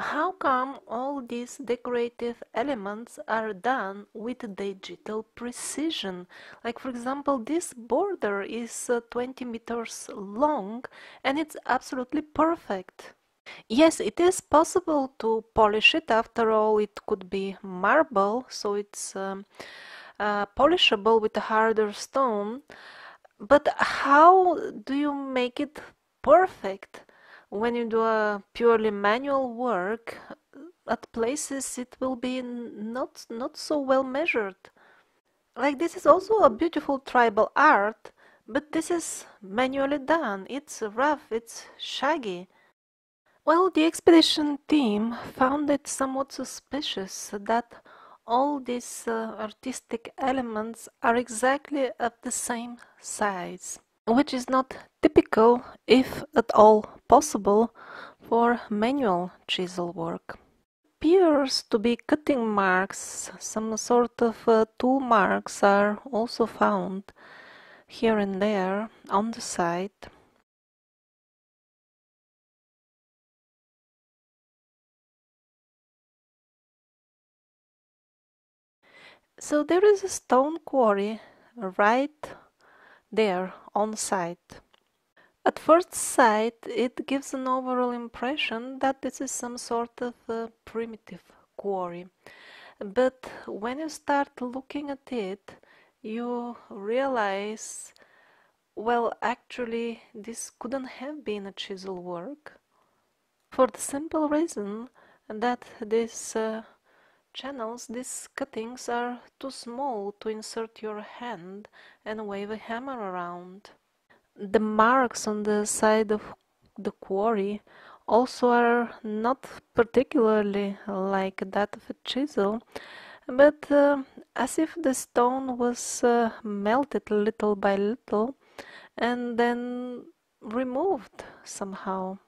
how come all these decorative elements are done with digital precision? Like for example, this border is uh, 20 meters long and it's absolutely perfect. Yes, it is possible to polish it. After all, it could be marble, so it's um, uh, polishable with a harder stone. But how do you make it perfect when you do a purely manual work? at places it will be not not so well measured. Like this is also a beautiful tribal art, but this is manually done. It's rough, it's shaggy. Well, the expedition team found it somewhat suspicious that all these uh, artistic elements are exactly of the same size, which is not typical, if at all possible, for manual chisel work. Appears to be cutting marks, some sort of uh, tool marks are also found here and there on the site. So there is a stone quarry right there on site. At first sight, it gives an overall impression that this is some sort of a primitive quarry. But when you start looking at it, you realize, well, actually, this couldn't have been a chisel work. For the simple reason that this uh, channels, these cuttings are too small to insert your hand and wave a hammer around. The marks on the side of the quarry also are not particularly like that of a chisel, but uh, as if the stone was uh, melted little by little and then removed somehow.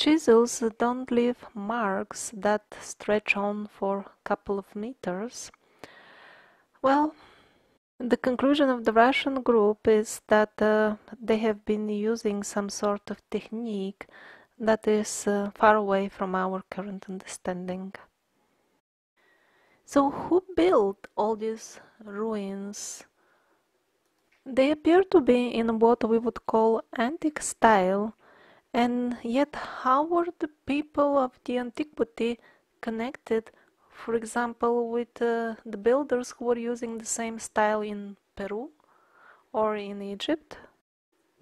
Chisels don't leave marks that stretch on for a couple of meters. Well, the conclusion of the Russian group is that uh, they have been using some sort of technique that is uh, far away from our current understanding. So, who built all these ruins? They appear to be in what we would call antique style, and yet, how were the people of the antiquity connected, for example, with uh, the builders who were using the same style in Peru or in Egypt?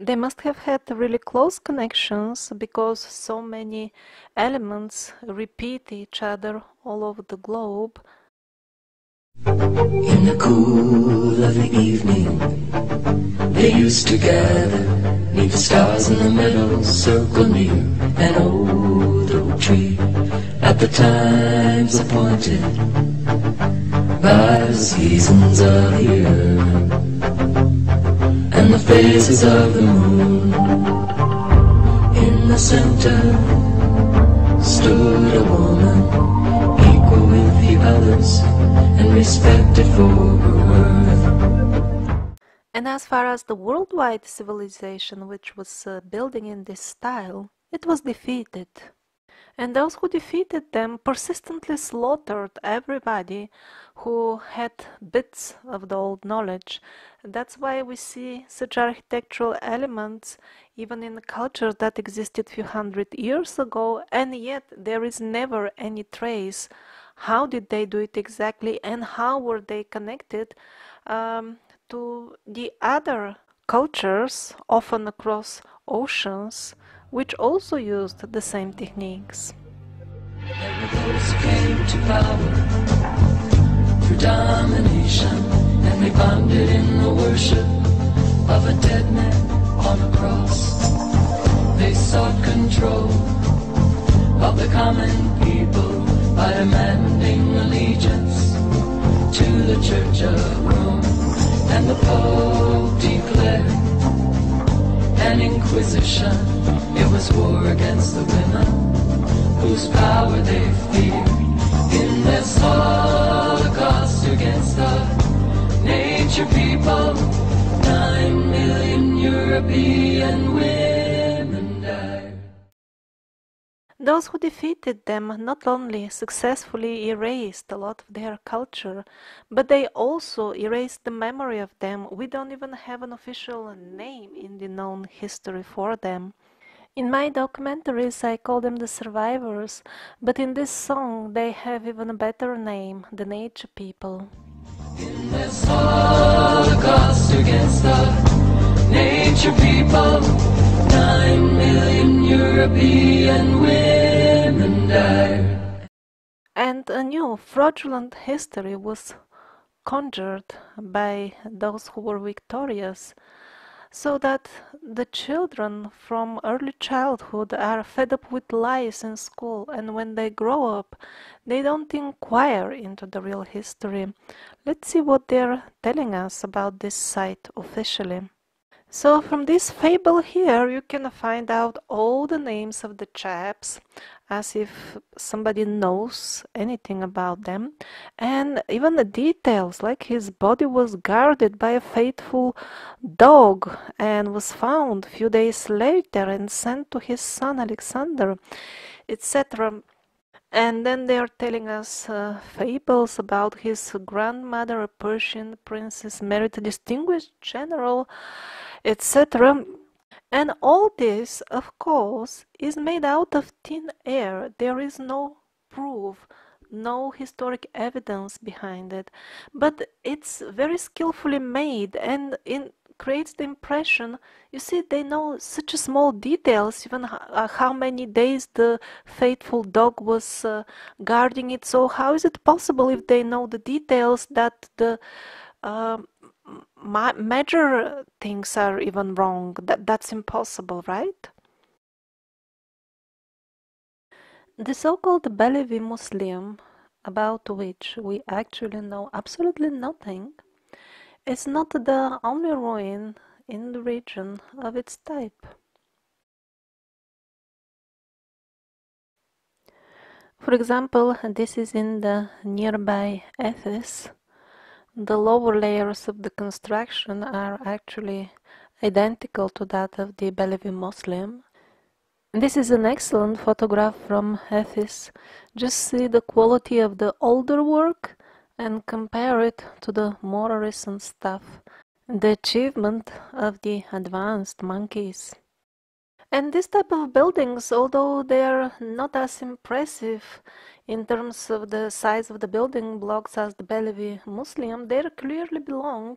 They must have had really close connections because so many elements repeat each other all over the globe. In the cool of the evening, they used to gather The stars in the middle, circle near an old oak tree at the times appointed by the seasons of the year and the phases of the moon. In the center stood a woman equal with the others and respected for her worth. And as far as the worldwide civilization which was uh, building in this style, it was defeated. And those who defeated them persistently slaughtered everybody who had bits of the old knowledge. That's why we see such architectural elements even in cultures that existed few hundred years ago, and yet there is never any trace. How did they do it exactly, and how were they connected? Um, to the other cultures, often across oceans, which also used the same techniques. those came to power through domination, and they it in the worship of a dead man on a cross. They sought control of the common people by demanding allegiance to the Church of Rome and the Pope declared an inquisition. It was war against the women whose power they feared. In this holocaust against the nature people, nine million European women Those who defeated them not only successfully erased a lot of their culture, but they also erased the memory of them. We don't even have an official name in the known history for them. In my documentaries, I call them the survivors, but in this song, they have even a better name the nature people. In this holocaust against the nature people, nine million European women. And a new fraudulent history was conjured by those who were victorious so that the children from early childhood are fed up with lies in school and when they grow up they don't inquire into the real history. Let's see what they're telling us about this site officially. So from this fable here you can find out all the names of the chaps as if somebody knows anything about them. And even the details like his body was guarded by a faithful dog and was found a few days later and sent to his son Alexander etc and then they are telling us uh, fables about his grandmother, a Persian princess, married a distinguished general, etc. And all this, of course, is made out of thin air. There is no proof, no historic evidence behind it. But it's very skillfully made and it creates the impression you see they know such small details even uh, how many days the faithful dog was uh, guarding it so how is it possible if they know the details that the uh, major things are even wrong. That that's impossible, right? The so-called Bellevue Mausoleum, about which we actually know absolutely nothing, is not the only ruin in the region of its type. For example, this is in the nearby Ephes, the lower layers of the construction are actually identical to that of the Bellevue Mausoleum. This is an excellent photograph from Ephes. Just see the quality of the older work and compare it to the more recent stuff. The achievement of the advanced monkeys. And this type of buildings, although they are not as impressive in terms of the size of the building blocks as the Bellevue Mausoleum, they clearly belong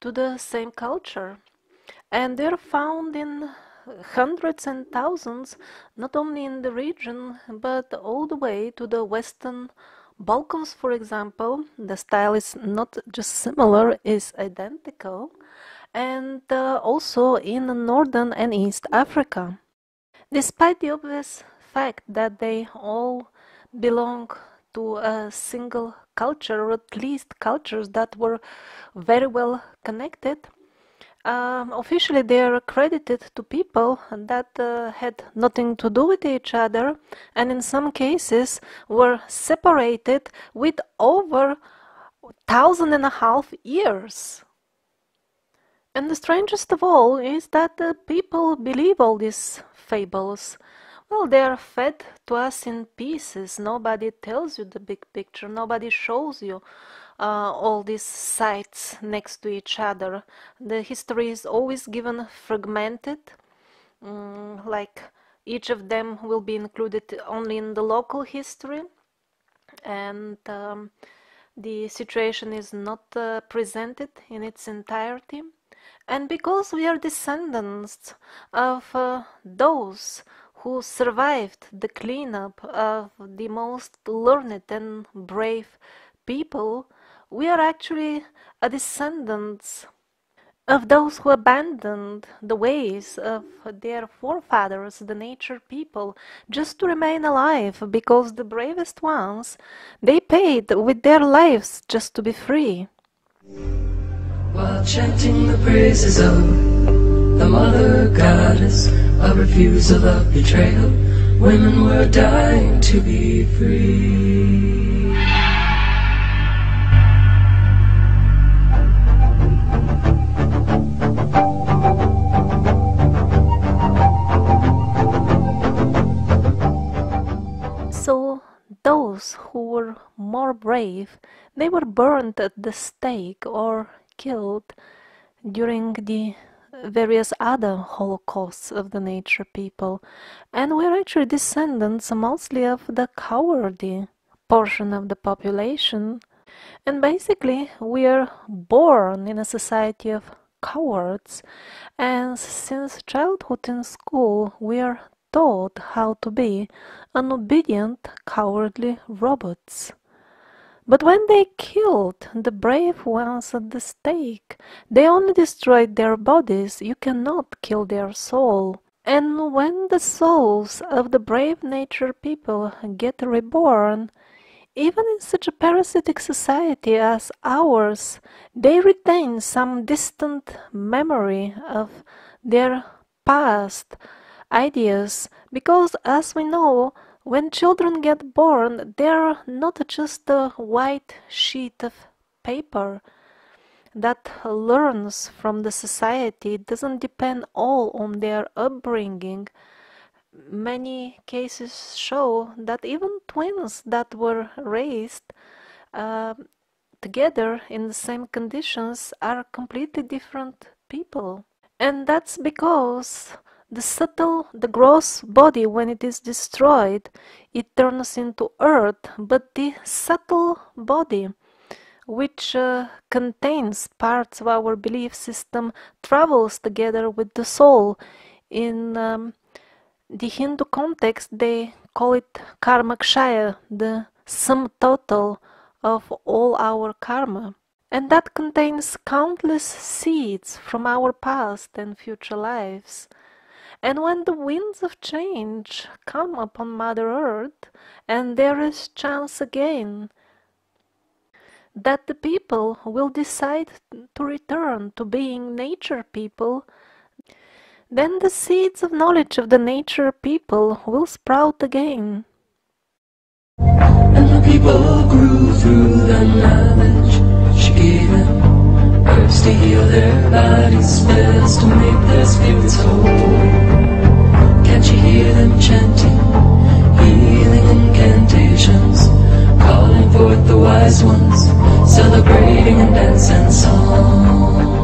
to the same culture. And they're found in hundreds and thousands, not only in the region, but all the way to the Western Balkans, for example. The style is not just similar, is identical. And uh, also in Northern and East Africa. Despite the obvious fact that they all belong to a single culture, or at least cultures that were very well connected. Um, officially, they are credited to people that uh, had nothing to do with each other, and in some cases were separated with over thousand and a half years. And the strangest of all is that the people believe all these fables. Well, they are fed to us in pieces. Nobody tells you the big picture. Nobody shows you uh, all these sites next to each other. The history is always given fragmented, um, like each of them will be included only in the local history, and um, the situation is not uh, presented in its entirety. And because we are descendants of uh, those who survived the cleanup of the most learned and brave people, we are actually a descendants of those who abandoned the ways of their forefathers, the nature people, just to remain alive, because the bravest ones, they paid with their lives just to be free. While chanting the praises of the mother goddess of refusal of betrayal. Women were dying to be free. So those who were more brave, they were burned at the stake or killed during the various other holocausts of the nature people, and we're actually descendants mostly of the cowardly portion of the population. And basically, we are born in a society of cowards, and since childhood in school, we are taught how to be an obedient, cowardly robots. But when they killed the brave ones at the stake, they only destroyed their bodies, you cannot kill their soul. And when the souls of the brave nature people get reborn, even in such a parasitic society as ours, they retain some distant memory of their past ideas because, as we know, when children get born, they're not just a white sheet of paper that learns from the society. It doesn't depend all on their upbringing many cases show that even twins that were raised uh, together in the same conditions are completely different people. And that's because the subtle, the gross body, when it is destroyed, it turns into earth, but the subtle body, which uh, contains parts of our belief system, travels together with the soul in um, the Hindu context, they call it karmashaya, the sum total of all our karma. And that contains countless seeds from our past and future lives. And when the winds of change come upon Mother Earth, and there is chance again that the people will decide to return to being nature people, then the seeds of knowledge of the nature people will sprout again. And the people grew through the knowledge she gave them. Herbs to heal their bodies, spells to make their spirits whole. Can't you hear them chanting, healing incantations, calling forth the wise ones, celebrating and song?